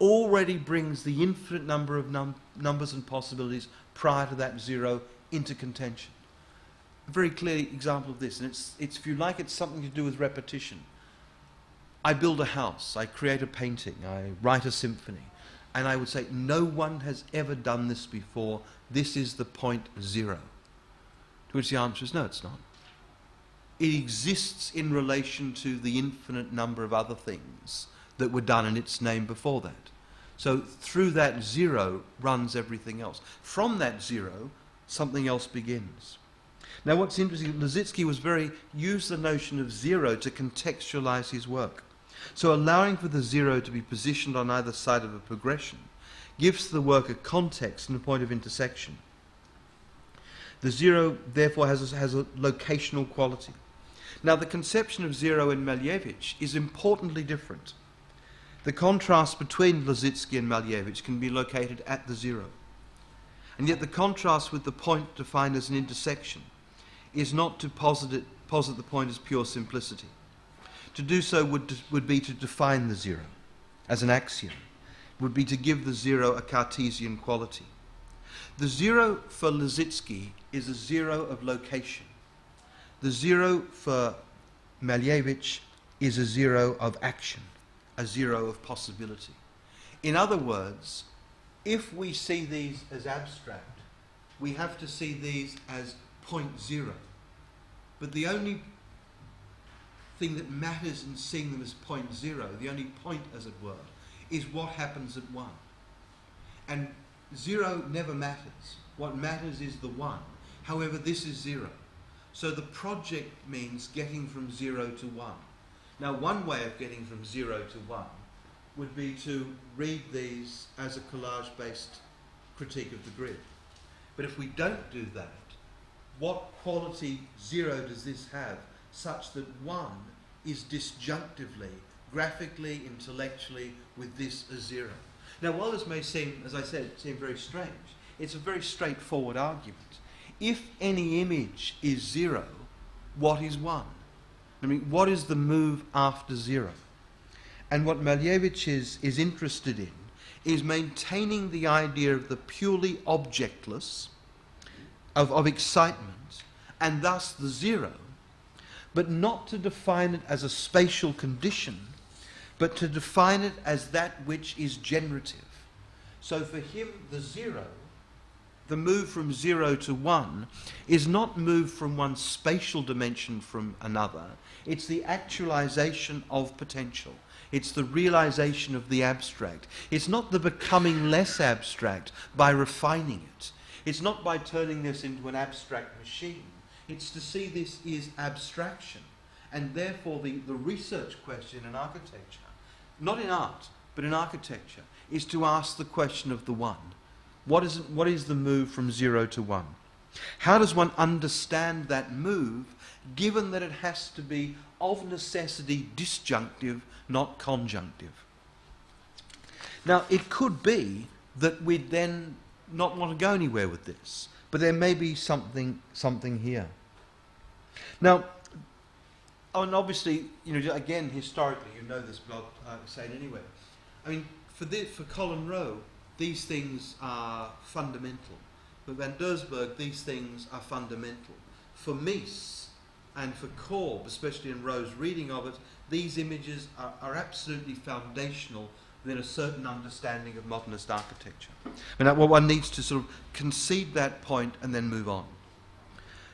already brings the infinite number of num- numbers and possibilities prior to that zero into contention. A very clear example of this, and it's, it's, if you like, it's something to do with repetition. I build a house, I create a painting, I write a symphony, and I would say, no one has ever done this before. This is the point zero. To which the answer is no, it's not. It exists in relation to the infinite number of other things that were done in its name before that. So through that zero runs everything else. From that zero, something else begins. Now, what's interesting, Lissitzky was very used the notion of zero to contextualize his work. So, allowing for the zero to be positioned on either side of a progression gives the work a context and a point of intersection. The zero, therefore, has a, has a locational quality. Now, the conception of zero in Malevich is importantly different. The contrast between Lissitzky and Malevich can be located at the zero. And yet, the contrast with the point defined as an intersection is not to posit, it, posit the point as pure simplicity. To do so would, would be to define the zero as an axiom, would be to give the zero a Cartesian quality. The zero for Lissitzky is a zero of location. The zero for Malevich is a zero of action, a zero of possibility. In other words, if we see these as abstract, we have to see these as point zero. But the only thing that matters in seeing them as point zero, the only point, as it were, is what happens at one. And zero never matters. What matters is the one. However, this is zero. So the project means getting from zero to one. Now, one way of getting from zero to one would be to read these as a collage based critique of the grid. But if we don't do that, what quality zero does this have such that one is disjunctively, graphically, intellectually with this as zero? Now, while this may seem, as I said, seem very strange, it's a very straightforward argument. If any image is zero, what is one? I mean, what is the move after zero? And what Malevich is, is interested in is maintaining the idea of the purely objectless, of, of excitement, and thus the zero, but not to define it as a spatial condition, but to define it as that which is generative. So for him, the zero, the move from zero to one, is not moved from one spatial dimension from another. It's the actualization of potential. It's the realization of the abstract. It's not the becoming less abstract by refining it. It's not by turning this into an abstract machine. It's to see this is abstraction. And therefore, the, the research question in architecture, not in art, but in architecture, is to ask the question of the one. What is, what is the move from zero to one? How does one understand that move given that it has to be of necessity disjunctive, not conjunctive? Now, it could be that we'd then not want to go anywhere with this, but there may be something, something here. Now, and obviously, you know, again, historically, you know this, but I'll uh, say it anyway. I mean, for, for Colin Rowe, these things are fundamental. For Van Doesburg, these things are fundamental. For Mies, And for Corb, especially in Rowe's reading of it, these images are, are absolutely foundational within a certain understanding of modernist architecture. And well, one needs to sort of concede that point and then move on.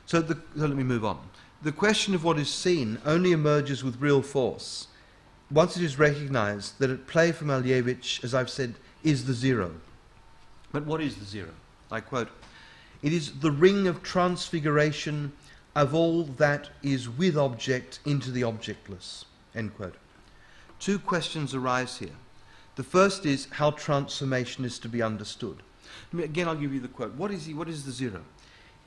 So, the, so let me move on. The question of what is seen only emerges with real force once it is recognized that at play for Malevich, as I've said, is the zero. But what is the zero? I quote, it is the ring of transfiguration of all that is with object into the objectless. End quote. Two questions arise here. The first is how transformation is to be understood. Again, I'll give you the quote. What is, he, what is the zero?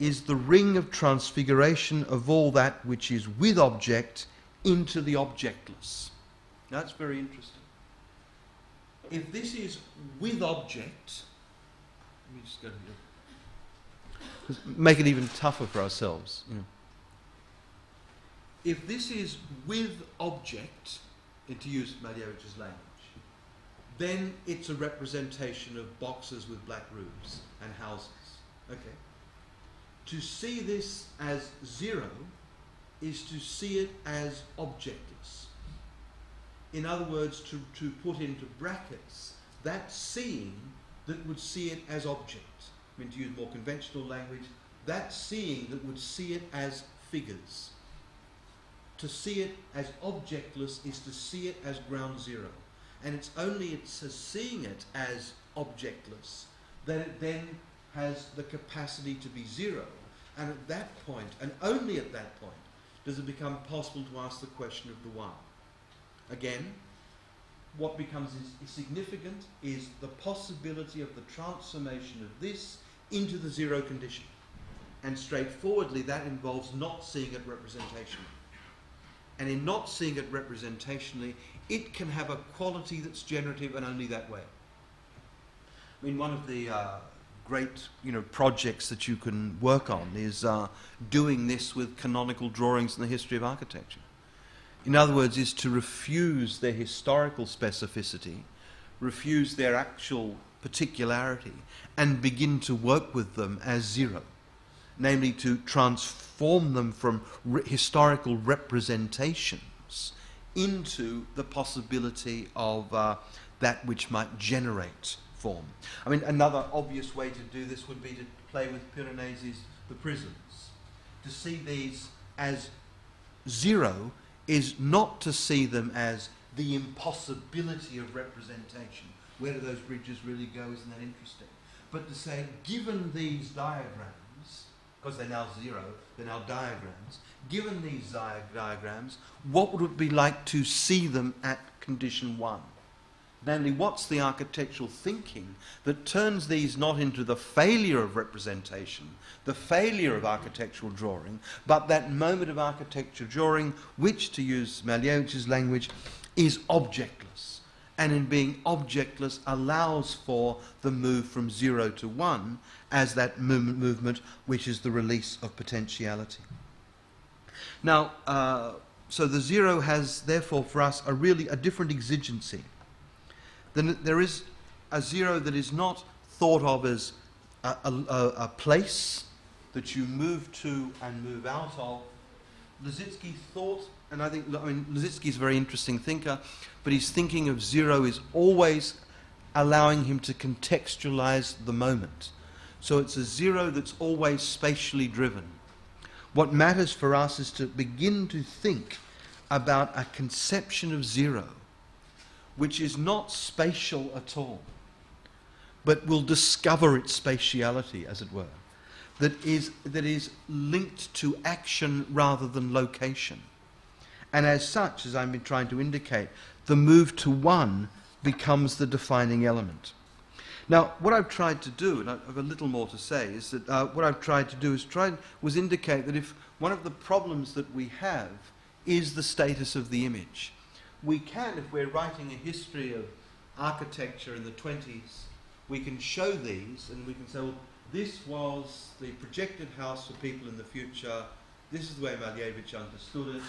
Is the ring of transfiguration of all that which is with object into the objectless. That's very interesting. If this is with object, let me just go here. Make it even tougher for ourselves. If this is with object, and to use Malevich's language, then it's a representation of boxes with black roofs and houses. Okay. To see this as zero is to see it as objectless. In other words, to, to put into brackets that seeing that would see it as object. I mean, to use more conventional language, that seeing that would see it as figures. To see it as objectless is to see it as ground zero. And it's only it's seeing it as objectless that it then has the capacity to be zero. And at that point, and only at that point, does it become possible to ask the question of the one. Again, what becomes significant is the possibility of the transformation of this into the zero condition. And straightforwardly, that involves not seeing it representationally. And in not seeing it representationally, it can have a quality that's generative and only that way. I mean, one of the uh, great you know, projects that you can work on is uh, doing this with canonical drawings in the history of architecture. In other words, is to refuse their historical specificity, refuse their actual particularity, and begin to work with them as zero. Namely, to transform them from re historical representations into the possibility of uh, that which might generate form. I mean, another obvious way to do this would be to play with Piranesi's The Prisons. To see these as zero is not to see them as the impossibility of representation. Where do those bridges really go? Isn't that interesting? But to say, given these diagrams, because they're now zero, they're now diagrams, given these di diagrams, what would it be like to see them at condition one? Namely, what's the architectural thinking that turns these not into the failure of representation, the failure of architectural drawing, but that moment of architecture drawing, which, to use Malevich's language, is objectless. And in being objectless, allows for the move from zero to one as that movement, which is the release of potentiality. Now, uh, so the zero has, therefore, for us, a really a different exigency then there is a zero that is not thought of as a, a, a place that you move to and move out of. Lissitzky thought, and I think I mean, Lissitzky is a very interesting thinker, but his thinking of zero is always allowing him to contextualize the moment. So it's a zero that's always spatially driven. What matters for us is to begin to think about a conception of zero which is not spatial at all, but will discover its spatiality, as it were, that is, that is linked to action rather than location. And as such, as I've been trying to indicate, the move to one becomes the defining element. Now, what I've tried to do, and I have a little more to say, is that uh, what I've tried to do is try was indicate that if one of the problems that we have is the status of the image, we can, if we're writing a history of architecture in the 20s, we can show these and we can say, well, this was the projected house for people in the future. This is the way Malevich understood it.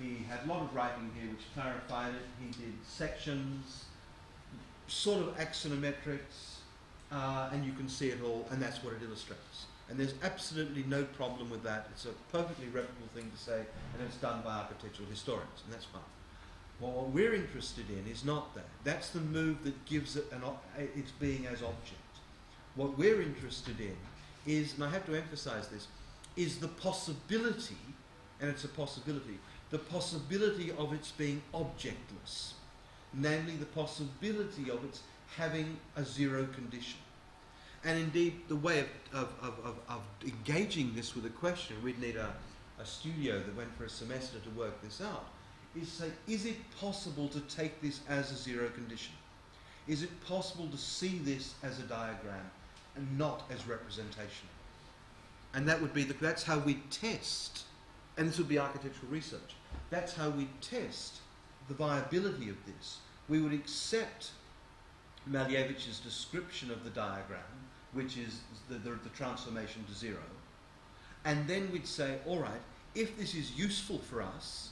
He had a lot of writing here which clarified it. He did sections, sort of axonometrics, uh, and you can see it all, and that's what it illustrates. And there's absolutely no problem with that. It's a perfectly reputable thing to say, and it's done by architectural historians, and that's fine. Well, what we're interested in is not that. That's the move that gives it an its being as object. What we're interested in is, and I have to emphasize this, is the possibility, and it's a possibility, the possibility of its being objectless, namely the possibility of its having a zero condition. And indeed, the way of, of, of, of, engaging this with a question, we'd need a, a studio that went for a semester to work this out, is say, is it possible to take this as a zero condition? Is it possible to see this as a diagram and not as representation? And that would be the, that's how we test, and this would be architectural research. That's how we test the viability of this. We would accept Malevich's description of the diagram, which is the, the, the transformation to zero, and then we'd say, all right, if this is useful for us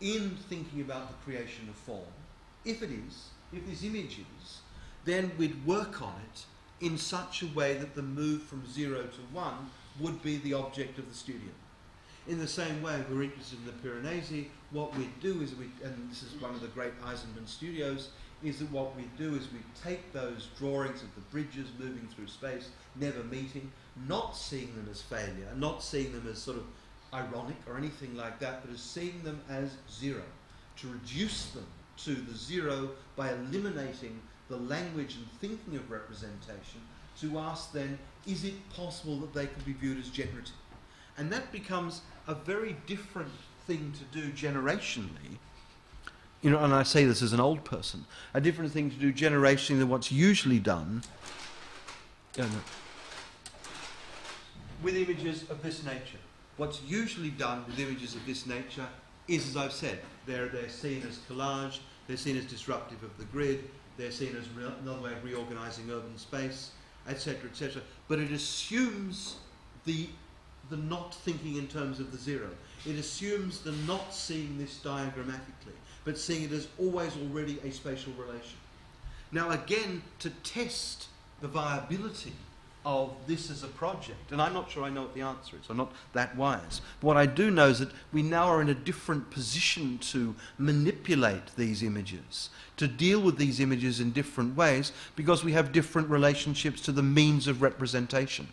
in thinking about the creation of form, if it is, if this image is, then we'd work on it in such a way that the move from zero to one would be the object of the studio. In the same way, if we're interested in the Piranesi, what we do is we, and this is one of the great Eisenman studios, is that what we do is we take those drawings of the bridges moving through space, never meeting, not seeing them as failure, not seeing them as sort of ironic or anything like that, but as seeing them as zero, to reduce them to the zero by eliminating the language and thinking of representation, to ask then, is it possible that they could be viewed as generative? And that becomes a very different thing to do generationally. You know, and I say this as an old person, a different thing to do generationally than what's usually done oh, no, with images of this nature. What's usually done with images of this nature is, as I've said, they're, they're seen as collage, they're seen as disruptive of the grid, they're seen as another way of reorganizing urban space, etc., etc. But it assumes the, the not thinking in terms of the zero. It assumes the not seeing this diagrammatically, but seeing it as always already a spatial relation. Now, again, to test the viability of this as a project? And I'm not sure I know what the answer is. I'm not that wise. But what I do know is that we now are in a different position to manipulate these images, to deal with these images in different ways, because we have different relationships to the means of representation.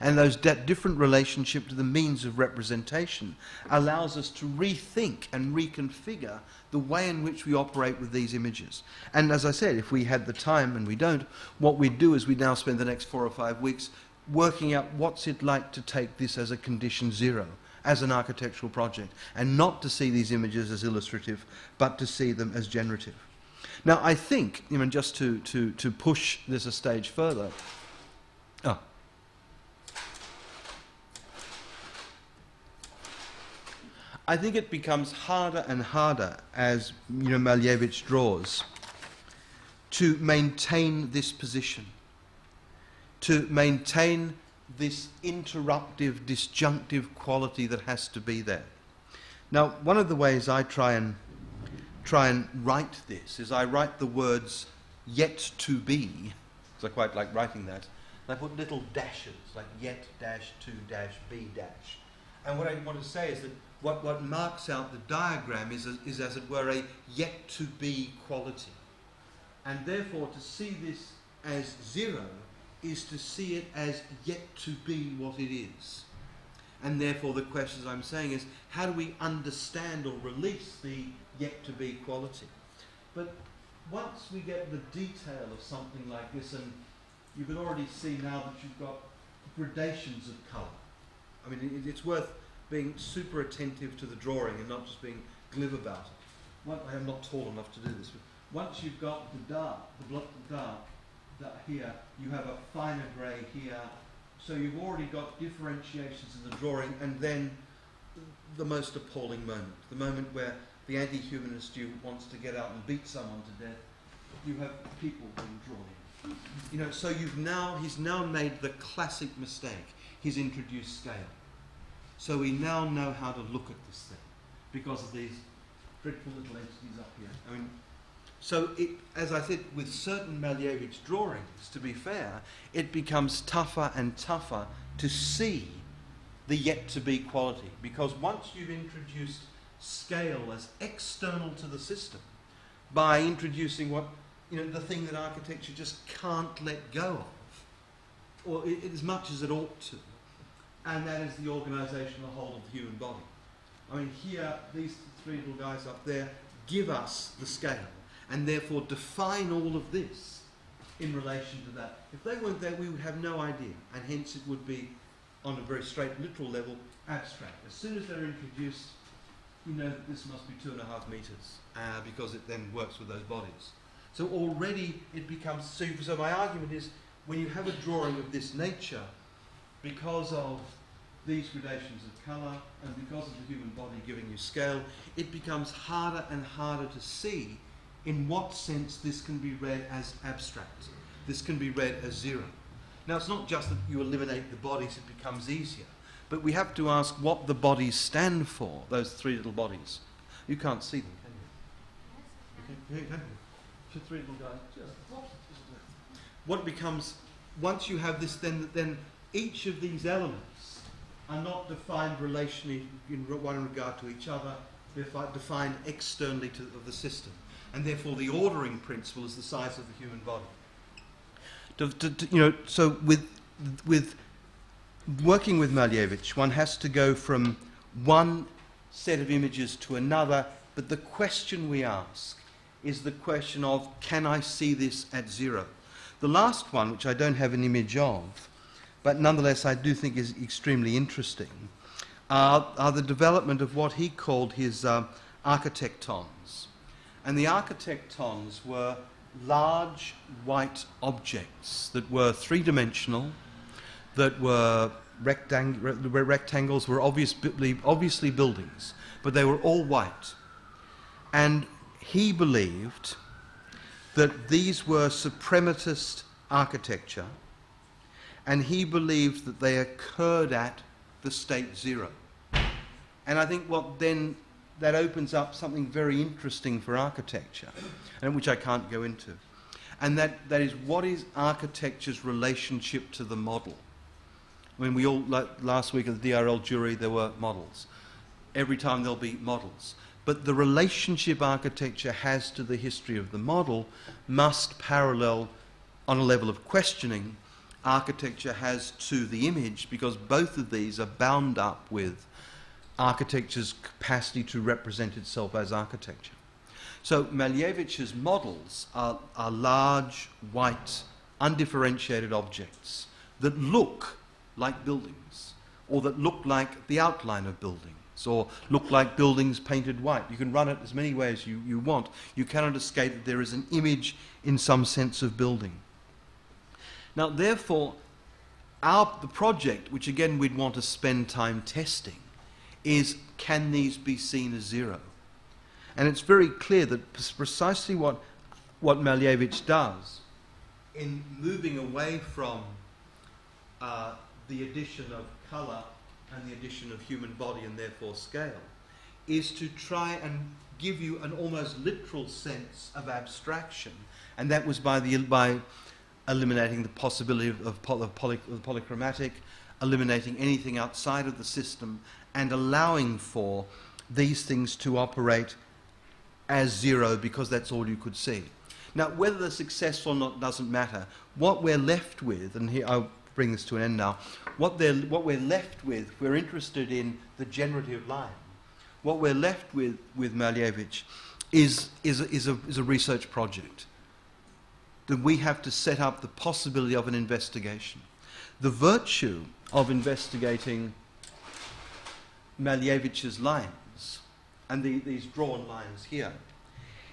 And those that different relationship to the means of representation allows us to rethink and reconfigure the way in which we operate with these images. And as I said, if we had the time and we don't, what we do is we now spend the next four or five weeks working out what's it like to take this as a condition zero, as an architectural project, and not to see these images as illustrative, but to see them as generative. Now, I think, I mean, just to, to, to push this a stage further, oh, I think it becomes harder and harder as you know Malevich draws to maintain this position, to maintain this interruptive, disjunctive quality that has to be there. Now, one of the ways I try and try and write this is I write the words yet to be, because I quite like writing that. And I put little dashes, like yet dash to dash be dash. And what I want to say is that what, what marks out the diagram is, is, as it were, a yet to be quality. And therefore, to see this as zero is to see it as yet to be what it is. And therefore, the questions I'm saying is how do we understand or release the yet to be quality? But once we get the detail of something like this, and you can already see now that you've got gradations of colour. I mean, it, it's worth being super attentive to the drawing and not just being glib about it. One, I am not tall enough to do this, but once you've got the dark, the block of dark, that here, you have a finer grey here. So you've already got differentiations in the drawing, and then the most appalling moment, the moment where the anti-humanist you wants to get out and beat someone to death. You have people being drawn in. You know, so you've now he's now made the classic mistake. He's introduced scale. So we now know how to look at this thing because of these dreadful little entities up here. I mean, so it, as I said, with certain Malevich drawings, to be fair, it becomes tougher and tougher to see the yet to be quality. Because once you've introduced scale as external to the system, by introducing what, you know, the thing that architecture just can't let go of, or as much as it ought to, and that is the organisation, the whole of the human body. I mean, here, these three little guys up there give us the scale, and therefore define all of this in relation to that. If they weren't there, we would have no idea, and hence it would be, on a very straight literal level, abstract. As soon as they're introduced, you know that this must be two and a half meters, uh, because it then works with those bodies. So already it becomes, so, so my argument is, when you have a drawing of this nature, because of these gradations of colour and because of the human body giving you scale, it becomes harder and harder to see in what sense this can be read as abstract. This can be read as zero. Now, it's not just that you eliminate the bodies, it becomes easier. But we have to ask what the bodies stand for, those three little bodies. You can't see them, can you? can you? Three little guys. What becomes, once you have this, then, then each of these elements are not defined relationally in one regard to each other, they're defined externally to of the system and therefore the ordering principle is the size of the human body. To, to, to, you know, so with, with working with Malevich, one has to go from one set of images to another, but the question we ask is the question of can I see this at zero? The last one, which I don't have an image of, but nonetheless I do think is extremely interesting, are, are the development of what he called his uh, architectons. And the architectons were large white objects that were three dimensional, that were rectang- rectangles, were obviously, obviously buildings, but they were all white. And he believed that these were suprematist architecture, and he believed that they occurred at the state zero. And I think what then that opens up something very interesting for architecture, and which I can't go into. And that, that is what is architecture's relationship to the model? I mean, we all, like last week at the DRL jury, there were models. Every time there'll be models. But the relationship architecture has to the history of the model must parallel, on a level of questioning, architecture has to the image because both of these are bound up with architecture's capacity to represent itself as architecture. So Malevich's models are, are large, white, undifferentiated objects that look like buildings, or that look like the outline of buildings, or look like buildings painted white. You can run it as many ways you, you want. You cannot escape that there is an image in some sense of building. Now, therefore, our, the project, which again we'd want to spend time testing, is can these be seen as zero? And it's very clear that precisely what, what Malevich does in moving away from uh, the addition of colour and the addition of human body and therefore scale is to try and give you an almost literal sense of abstraction. And that was by, the, by eliminating the possibility of, poly, of polychromatic, eliminating anything outside of the system, and allowing for these things to operate as zero because that's all you could see. Now, whether they're successful or not doesn't matter. What we're left with, and here I'll bring this to an end now, what, what we're left with, we're interested in the generative line. What we're left with with Malevich is, is, is, a, is a research project. That we have to set up the possibility of an investigation. The virtue of investigating Malevich's lines, and the, these drawn lines here,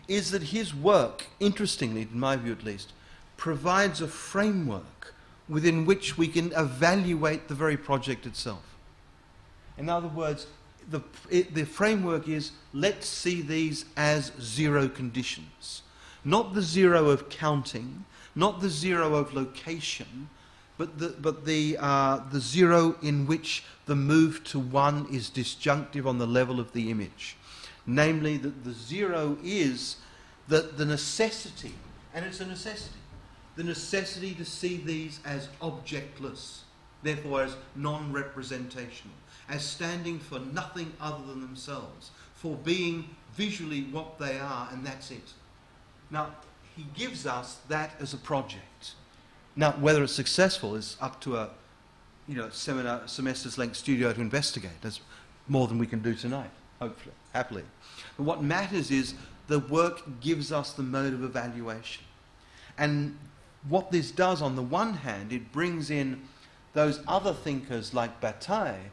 is that his work, interestingly, in my view at least, provides a framework within which we can evaluate the very project itself. In other words, the, it, the framework is let's see these as zero conditions. Not the zero of counting, not the zero of location, but the, but the, uh, the zero in which the move to one is disjunctive on the level of the image. Namely, that the zero is the, the necessity, and it's a necessity, the necessity to see these as objectless. therefore as non representational, as standing for nothing other than themselves, for being visually what they are, and that's it. Now, he gives us that as a project. Now, whether it's successful is up to a you know, seminar, semester's length studio to investigate. That's more than we can do tonight, hopefully, happily. But what matters is the work gives us the mode of evaluation. And what this does, on the one hand, it brings in those other thinkers like Bataille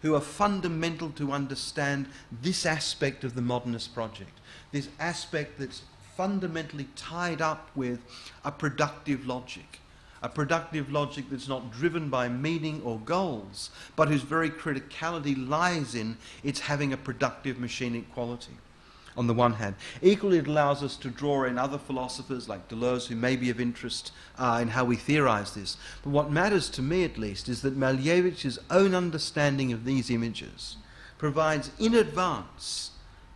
who are fundamental to understand this aspect of the modernist project, this aspect that's fundamentally tied up with a productive logic, a productive logic that's not driven by meaning or goals, but whose very criticality lies in its having a productive machinic quality on the one hand. Equally, it allows us to draw in other philosophers like Deleuze, who may be of interest uh, in how we theorize this. But what matters to me, at least, is that Malevich's own understanding of these images provides in advance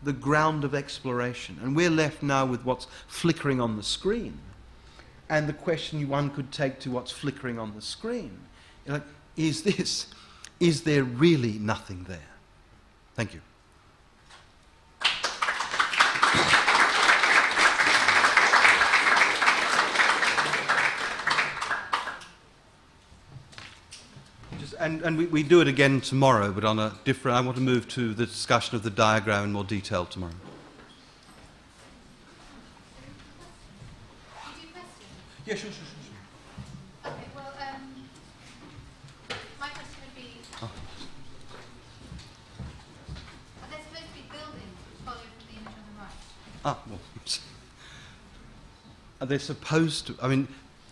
the ground of exploration. And we're left now with what's flickering on the screen. And the question one could take to what's flickering on the screen is this, is there really nothing there? Thank you. And, and we, we do it again tomorrow, but on a different. I want to move to the discussion of the diagram in more detail tomorrow. Yeah, sure, sure, sure. sure. Okay, well, um, my question would be oh. Are there supposed to be buildings which follow from the image on the right? Ah, well, <laughs> are they supposed to? I mean,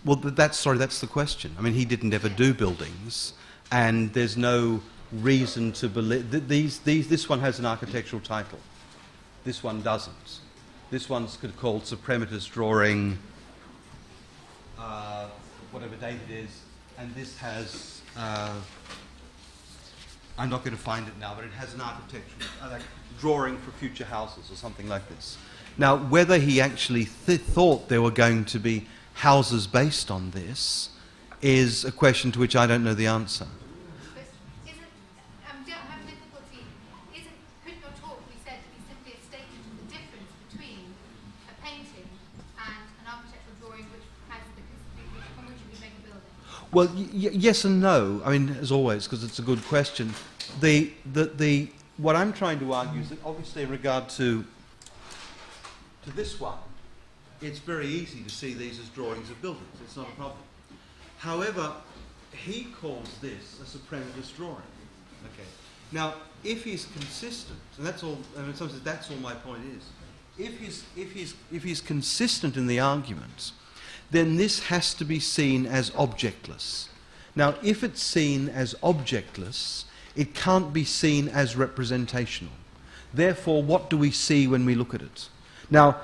well, that's sorry, that's the question. I mean, he didn't ever do buildings and there's no reason to believe th- these, these, this one has an architectural title. This one doesn't. This one's could called Suprematist Drawing, uh, whatever date it is, and this has. Uh, I'm not going to find it now, but it has an architectural uh, like drawing for future houses or something like this. Now, whether he actually th- thought there were going to be houses based on this is a question to which I don't know the answer. Well, yes and no. I mean, as always, because it's a good question. The, the, the, what I'm trying to argue is that obviously in regard to, to this one, it's very easy to see these as drawings of buildings. It's not a problem. However, he calls this a suprematist drawing. Okay. Now, if he's consistent, and that's all, and in some sense, that's all my point is. If he's, if he's, if he's consistent in the arguments, then this has to be seen as objectless. Now, if it's seen as objectless, it can't be seen as representational. Therefore, what do we see when we look at it? Now,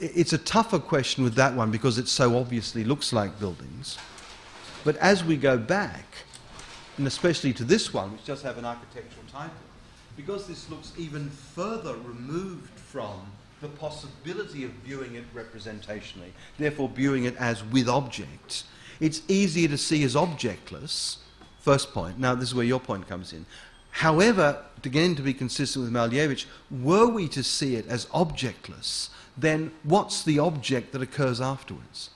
it's a tougher question with that one because it so obviously looks like buildings. But as we go back, and especially to this one, which does have an architectural title, because this looks even further removed from the possibility of viewing it representationally, therefore viewing it as with objects, it's easier to see as objectless, first point. Now, this is where your point comes in. However, again, to be consistent with Malevich, were we to see it as objectless, then what's the object that occurs afterwards?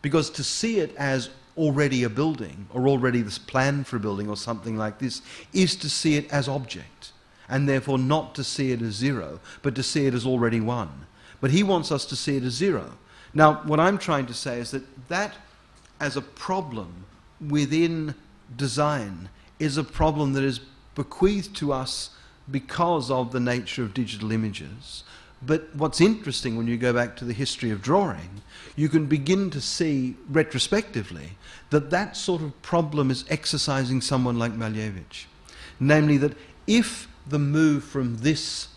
Because to see it as already a building or already this plan for a building or something like this is to see it as object and therefore not to see it as zero but to see it as already one. But he wants us to see it as zero. Now what i'm trying to say is that that as a problem within design is a problem that is bequeathed to us because of the nature of digital images but what's interesting when you go back to the history of drawing, you can begin to see retrospectively that that sort of problem is exercising someone like Malevich. Namely, that if the move from this,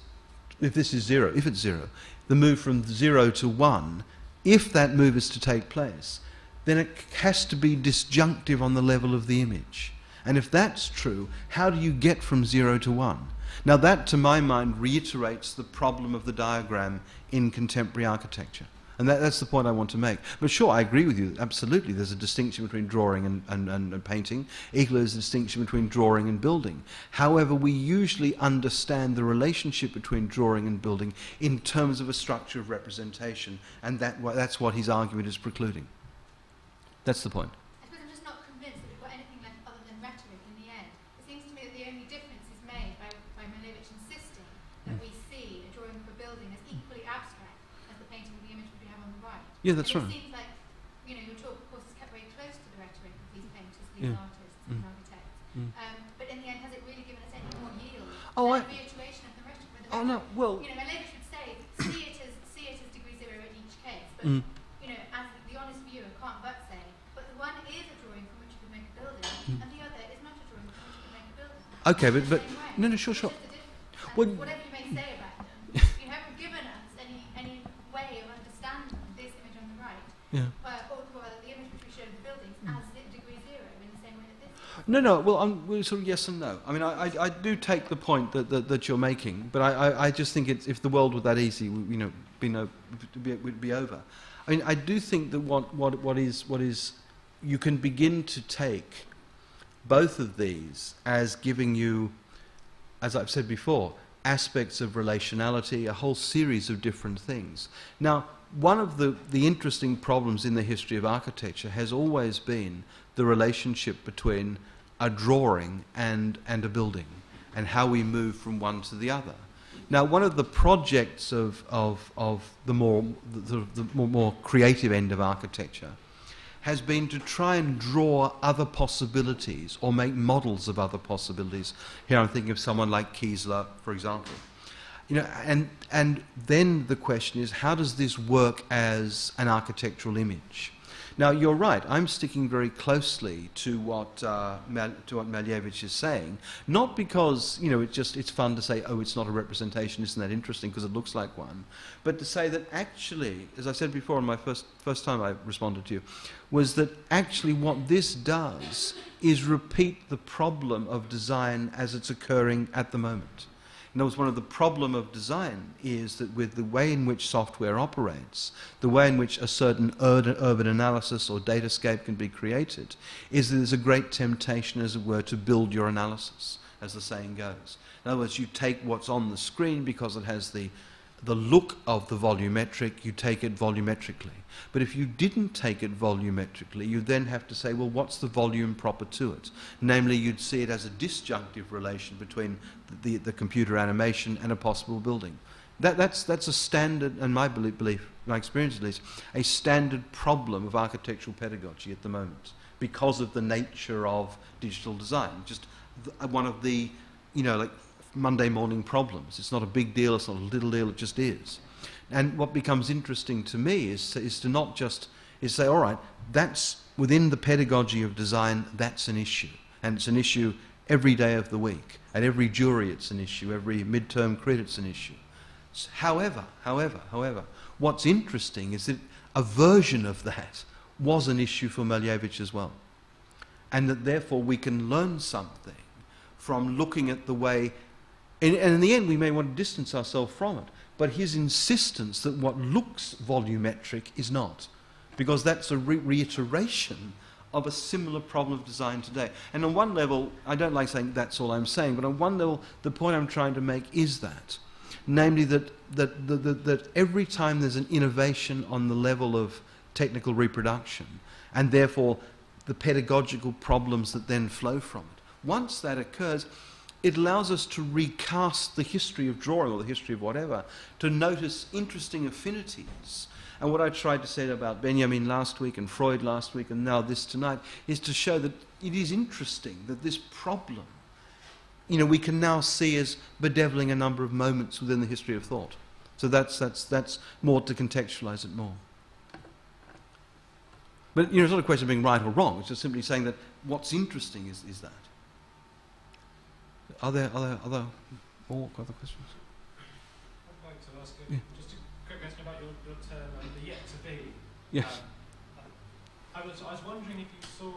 if this is zero, if it's zero, the move from zero to one, if that move is to take place, then it has to be disjunctive on the level of the image. And if that's true, how do you get from zero to one? Now, that, to my mind, reiterates the problem of the diagram in contemporary architecture. And that, that's the point I want to make. But sure, I agree with you. Absolutely, there's a distinction between drawing and, and, and, and painting. Equally, there's a distinction between drawing and building. However, we usually understand the relationship between drawing and building in terms of a structure of representation, and that, that's what his argument is precluding. That's the point. I suppose I'm just not convinced that we've got anything left other than rhetoric in the end. It seems to me that the only difference is made by, by Malevich insisting that we see a drawing of a building as equally abstract as the painting of the image which we have on the right. Yeah, that's and right. It seems like, you know, your talk, of course, is kept very close to the rhetoric of these painters, these Yeah. artists, Mm. these architects. Mm. Um, but in the end, has it really given us any more yield? Oh, I- reiteration of the rhetoric. the Oh, no, well, You know, Malevich would say, <coughs> see it as see it as degree zero in each case, but mm, you know, as the honest viewer can't but say, but the one is a drawing from which you could make a building, Mm. and the other is not a drawing from which you could make a building. okay, but, but no, no, sure, sure. just a difference. And Well- whatever you may say about them, you haven't given us any, any way of understanding this image on the right, Yeah. uh, or rather the image which we showed of the buildings, Mm. as it degree zero in the same way that this is. No, no. Well, I'm well, sort of yes and no. I mean, I, I, I do take the point that, that, that you're making, but I, I, I just think it's, if the world were that easy, you know, be no, be, would be over. I mean, I do think that what, what, what is what is you can begin to take both of these as giving you, as I've said before, aspects of relationality, a whole series of different things. Now, one of the, the interesting problems in the history of architecture has always been the relationship between a drawing and, and a building and how we move from one to the other. Now, one of the projects of, of, of the, more, the, the more, creative end of architecture has been to try and draw other possibilities or make models of other possibilities. Here I'm thinking of someone like Kiesler, for example. You know, and, and then the question is, how does this work as an architectural image? Now, you're right, I'm sticking very closely to what, uh, Mal- to what Malevich is saying, not because, you know, it's just, it's fun to say, oh, it's not a representation, isn't that interesting, because it looks like one, but to say that actually, as I said before in my first, first time I responded to you, was that actually what this does is repeat the problem of design as it's occurring at the moment. In other words, one of the problem of design is that with the way in which software operates, the way in which a certain urban, urban analysis or datascape can be created, is that there's a great temptation, as it were, to build your analysis, as the saying goes. In other words, you take what's on the screen because it has the, the look of the volumetric, you take it volumetrically. But if you didn't take it volumetrically, you then have to say, well, what's the volume proper to it? Namely, you'd see it as a disjunctive relation between the, the computer animation and a possible building. That, that's, that's a standard, and my belief, belief, my experience at least, a standard problem of architectural pedagogy at the moment because of the nature of digital design. Just one of the, you know, like Monday morning problems. It's not a big deal, it's not a little deal, it just is. And what becomes interesting to me is to, is to not just is say, all right, that's within the pedagogy of design, that's an issue. And it's an issue every day of the week. At every jury, it's an issue. Every midterm crit, it's an issue. However, however, however, what's interesting is that a version of that was an issue for Malevich as well. And that therefore we can learn something from looking at the way, and, and in the end we may want to distance ourselves from it, but his insistence that what looks volumetric is not, because that's a re- reiteration of a similar problem of design today. And on one level, I don't like saying that's all I'm saying, but on one level, the point I'm trying to make is that. Namely, that, that, that, that, that every time there's an innovation on the level of technical reproduction, and therefore the pedagogical problems that then flow from it, once that occurs, it allows us to recast the history of drawing or the history of whatever, to notice interesting affinities. And what I tried to say about Benjamin last week and Freud last week and now this tonight is to show that it is interesting that this problem, you know, we can now see as bedeviling a number of moments within the history of thought. So that's, that's, that's more to contextualize it more. But you know, it's not a question of being right or wrong. It's just simply saying that what's interesting is, is that. Are there other, other, more other questions? I'd like to ask a, Yeah. just a quick question about your, your term, um, the yet to be. Yes. Um, I was, I was wondering if you saw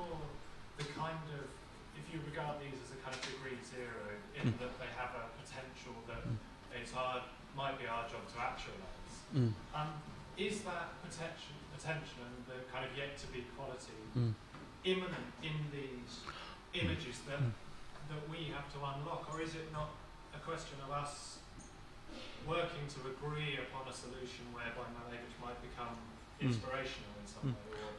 the kind of, if you regard these as a kind of degree zero, in Mm. that they have a potential that Mm. it's our, might be our job to actualise. Mm. Um, is that potential, potential and the kind of yet to be quality Mm. imminent in these images that Mm. That we have to unlock, or is it not a question of us working to agree upon a solution whereby Malevich might become Mm. inspirational in some Mm. way? Or,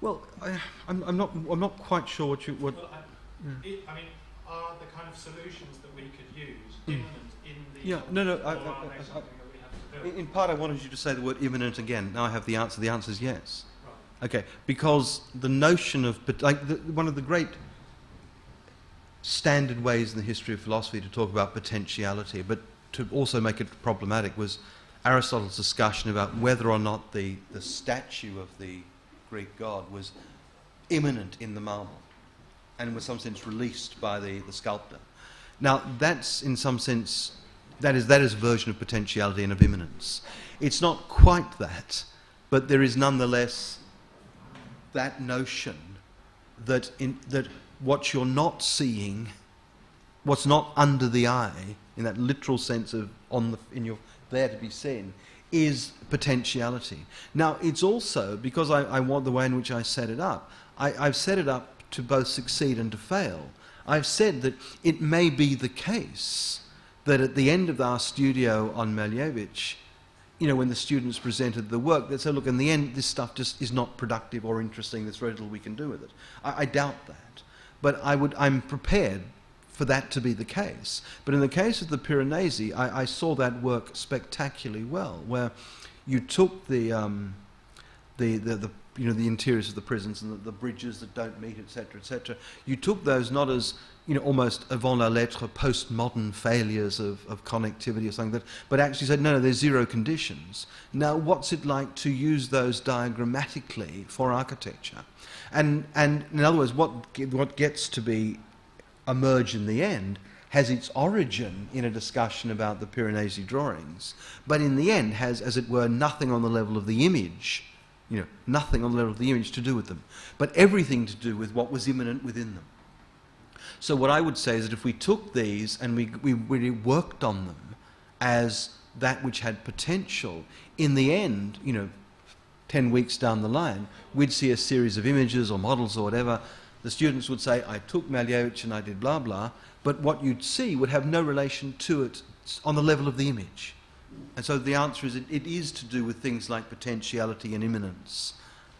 Well, I, I'm, I'm not. I'm not quite sure what you. What. well, I, Yeah. it, I mean, are the kind of solutions that we could use Mm. imminent in the? Yeah, no, no, I- I- are I- they I- something that we have to In part, I wanted you to say the word imminent again. Now I have the answer. The answer is yes. Right. Okay, because the notion of like the, one of the great standard ways in the history of philosophy to talk about potentiality, but to also make it problematic, was Aristotle's discussion about whether or not the, the statue of the Greek god was imminent in the marble and was, some sense, released by the, the sculptor. Now, that's in some sense, that is, that is a version of potentiality and of immanence. It's not quite that, but there is nonetheless that notion that, in, that what you're not seeing, what's not under the eye, in that literal sense of on the, in your, there to be seen, is potentiality. Now, it's also, because I, I want the way in which I set it up, I, I've set it up to both succeed and to fail. I've said that it may be the case that at the end of our studio on Malevich, you know, when the students presented the work, they said, look, in the end, this stuff just is not productive or interesting. There's very little we can do with it. I, I doubt that. But I would, I'm prepared for that to be the case. But in the case of the Piranesi, I, I saw that work spectacularly well, where you took the, um, the, the, the, you know, the interiors of the prisons and the, the bridges that don't meet, etc., etc. You took those not as you know, almost avant la lettre, postmodern failures of, of connectivity or something, that, but actually said, no, no, there's zero conditions. Now, what's it like to use those diagrammatically for architecture? And, and in other words, what, what gets to be emerge in the end has its origin in a discussion about the Piranesi drawings, but in the end has, as it were, nothing on the level of the image, you know, nothing on the level of the image to do with them, but everything to do with what was immanent within them. So what I would say is that if we took these and we, we really worked on them as that which had potential, in the end, you know, 10 weeks down the line, we'd see a series of images or models or whatever. The students would say, I took Malevich and I did blah, blah, but what you'd see would have no relation to it on the level of the image. And so the answer is it, it is to do with things like potentiality and immanence.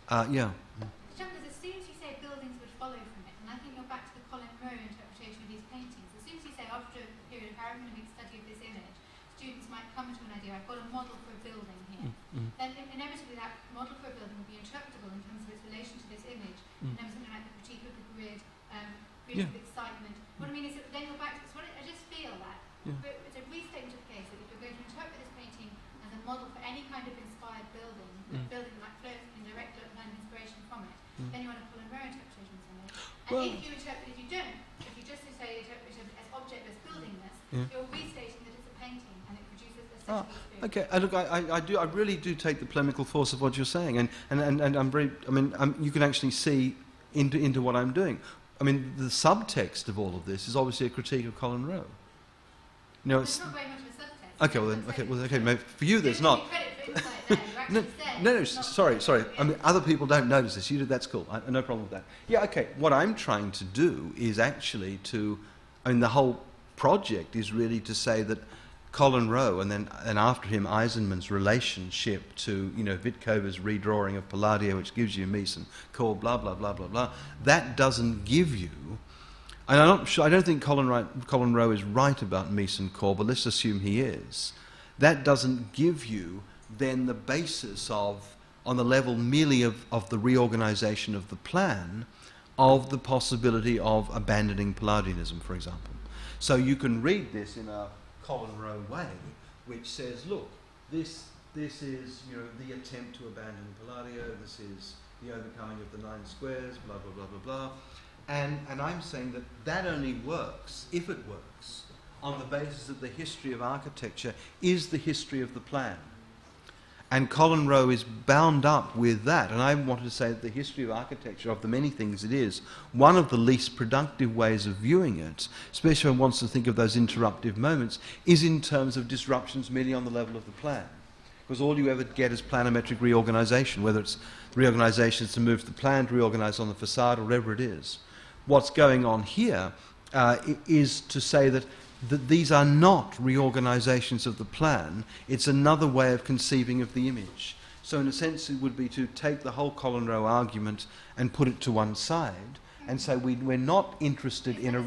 Uh, yeah. The trouble is, as soon as you say buildings would follow from it, and I think you're back to the Colin Rowe interpretation of these paintings, as soon as you say after a period of paradigmatic study of this image, students might come to an idea, I've got a model for a building here. Mm. Then in- inevitably that model for a building will be interpretable in terms of its relation to this image, Mm. in terms of something like the critique of the grid, um, grid Yeah. of excitement. What I mean is that then you're back to, so what I I just feel that, Yeah. but it's a restatement of the case that if you're going to interpret this painting as a model for any kind of inspired building, Mm. building like flows in direct line of inspiration from it, Mm. then you want to pull in Rowe interpretations on it. And Well- if you interpret, if you don't, if you just say interpret it as objectless buildingness, Yeah. you're restating that it's a painting and it produces a Ah, experience. Okay, I look, I, I, do, I really do take the polemical force of what you're saying, and, and, and, and I'm very, I mean, um, you can actually see into, into what I'm doing. I mean, the subtext of all of this is obviously a critique of Colin Rowe. You know, It's it's, okay, well then, okay, well, okay, for you there's not. giving credit for insight <laughs> there. You're actually No, no, no, it's s- not sorry, sorry. I mean, other people don't notice this. You do, that's cool. I, no problem with that. Yeah, okay. What I'm trying to do is actually to, I mean, the whole project is really to say that Colin Rowe and then and after him Eisenman's relationship to you know Wittkower's redrawing of Palladio, which gives you Mies and Corb, blah blah blah blah blah. That doesn't give you. And I'm not sure. I don't think Colin, Wright, Colin Rowe is right about Mies and Corb, but let's assume he is. That doesn't give you then the basis of, on the level merely of, of the reorganization of the plan, of the possibility of abandoning Palladianism, for example. So you can read this in a Colin Rowe way, which says, look, this, this is you know, the attempt to abandon Palladio, this is the overcoming of the nine squares, blah, blah, blah, blah, blah. And, and I'm saying that that only works, if it works, on the basis that the history of architecture is the history of the plan. And Colin Rowe is bound up with that. And I wanted to say that the history of architecture, of the many things it is, one of the least productive ways of viewing it, especially when one wants to think of those interruptive moments, is in terms of disruptions merely on the level of the plan. because all you ever get is planimetric reorganisation, whether it's reorganisation to move the plan, to reorganise on the facade, or whatever it is. What's going on here uh, is to say that, that these are not reorganisations of the plan, it's another way of conceiving of the image. So, in a sense, it would be to take the whole Colin Rowe argument and put it to one side and say we, we're not interested in a.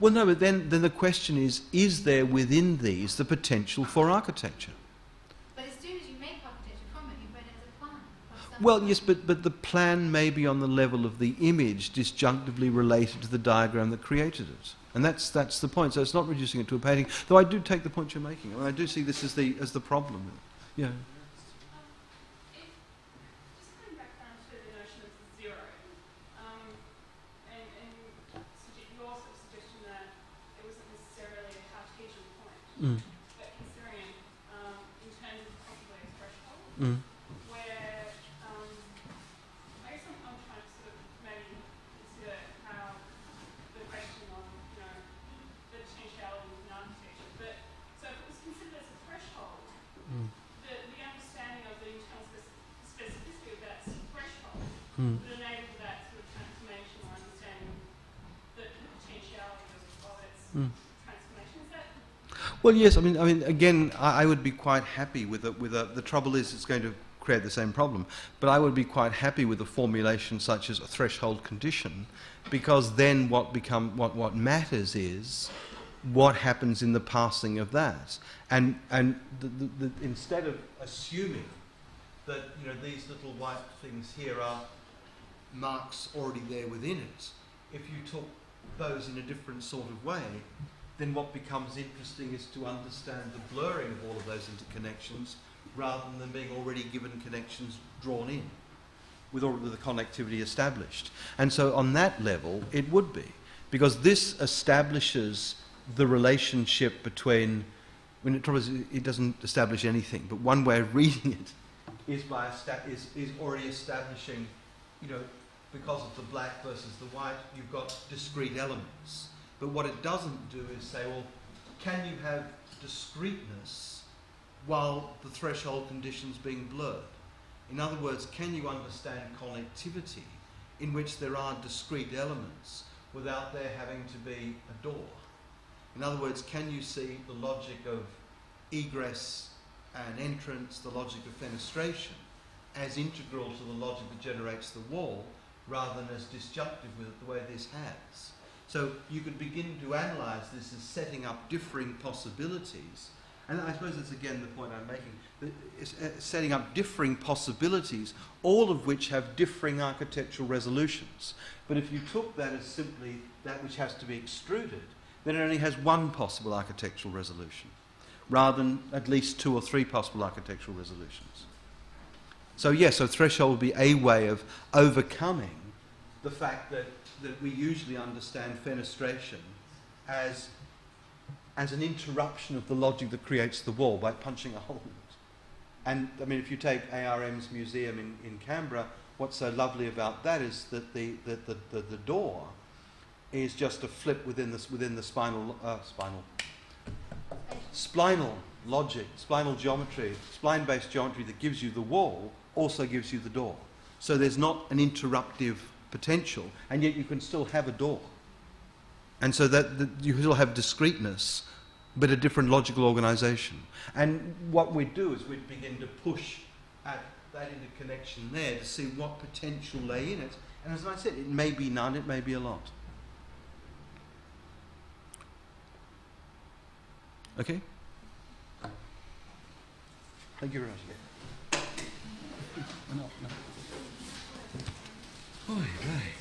Well, no, but then, then the question is is there within these the potential for architecture? But as soon as you make architecture from it, you've read it as a plan. Well, yes, but, but the plan may be on the level of the image disjunctively related to the diagram that created it. And that's, that's the point. So it's not reducing it to a painting, though I do take the point you're making. I, mean, I do see this as the, as the problem. Yeah. Mm. But considering, um, in terms of possibly a threshold, mm. where um, I guess I'm, I'm, trying to sort of maybe consider how the question on, you know, the potentiality of an architecture. But so if it was considered as a threshold, mm. the, the understanding of the internal specificity of that threshold mm. would enable that sort of transformation or understanding the, the potentiality of, of its. Mm. Well, yes. I mean, I mean, again, I, I would be quite happy with a, with a. The trouble is, it's going to create the same problem. But I would be quite happy with a formulation such as a threshold condition, because then what become what what matters is what happens in the passing of that, and and the, the, the, instead of assuming that you know these little white things here are marks already there within it, if you took those in a different sort of way, then what becomes interesting is to understand the blurring of all of those interconnections rather than being already given connections drawn in with all of the connectivity established. And so on that level, it would be. Because this establishes the relationship between, when it, it doesn't establish anything, but one way of reading it is, by is, is already establishing, you know, because of the black versus the white, you've got discrete elements. But what it doesn't do is say, well, can you have discreteness while the threshold conditions being blurred? In other words, can you understand connectivity in which there are discrete elements without there having to be a door? In other words, can you see the logic of egress and entrance, the logic of fenestration, as integral to the logic that generates the wall rather than as disjunctive with it the way this has? So you could begin to analyze this as setting up differing possibilities. And I suppose that's again the point I'm making. Uh, setting up differing possibilities, all of which have differing architectural resolutions. But if you took that as simply that which has to be extruded, then it only has one possible architectural resolution, rather than at least two or three possible architectural resolutions. So, yes, a threshold would be a way of overcoming the fact that that we usually understand fenestration as, as an interruption of the logic that creates the wall by punching a hole in it. And I mean, if you take ARM's museum in, in Canberra, what's so lovely about that is that the, the, the, the, the door is just a flip within the, within the spinal, uh, spinal, splinal logic, splinal geometry, spline based geometry that gives you the wall also gives you the door. So there's not an interruptive potential, and yet you can still have a door. And so that, that you still have discreteness, but a different logical organization. And what we'd do is we'd begin to push at that interconnection there to see what potential lay in it. And as I said, it may be none, it may be a lot. Okay? Thank you very much. No, no. Oi, vai.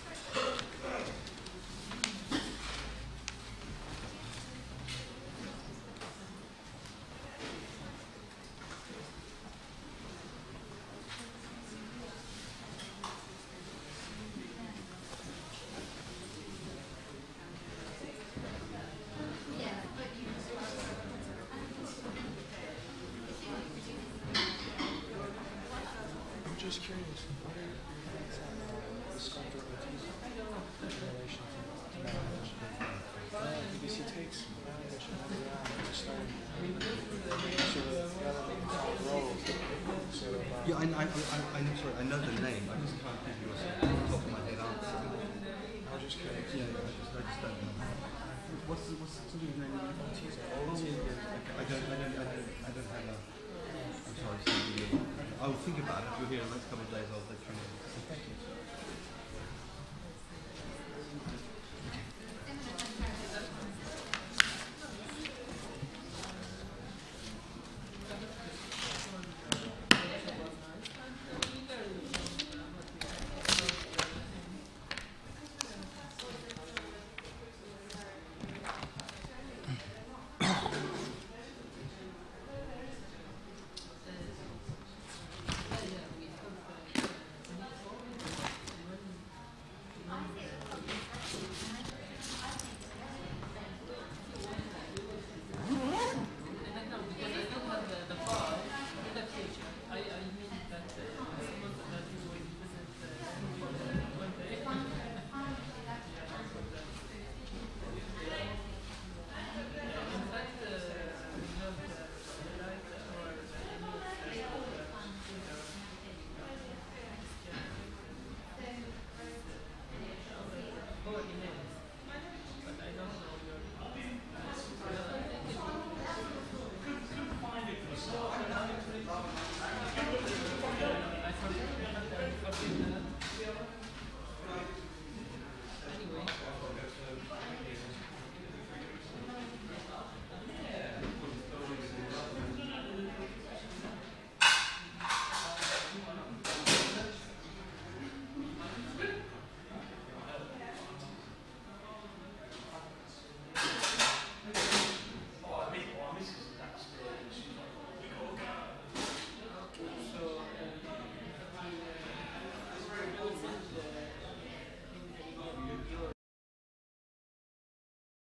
I, I, I, I, sorry, I know the name. I just can't give you a top of my head answer. I just go. Yeah, I just, I just don't know. What's the, what's the of name? Ortiz. Okay. I don't, I don't, I don't, I don't have a. I'm sorry. I'll think about it. If you're here in the next couple of days, I'll let you know. Thank you.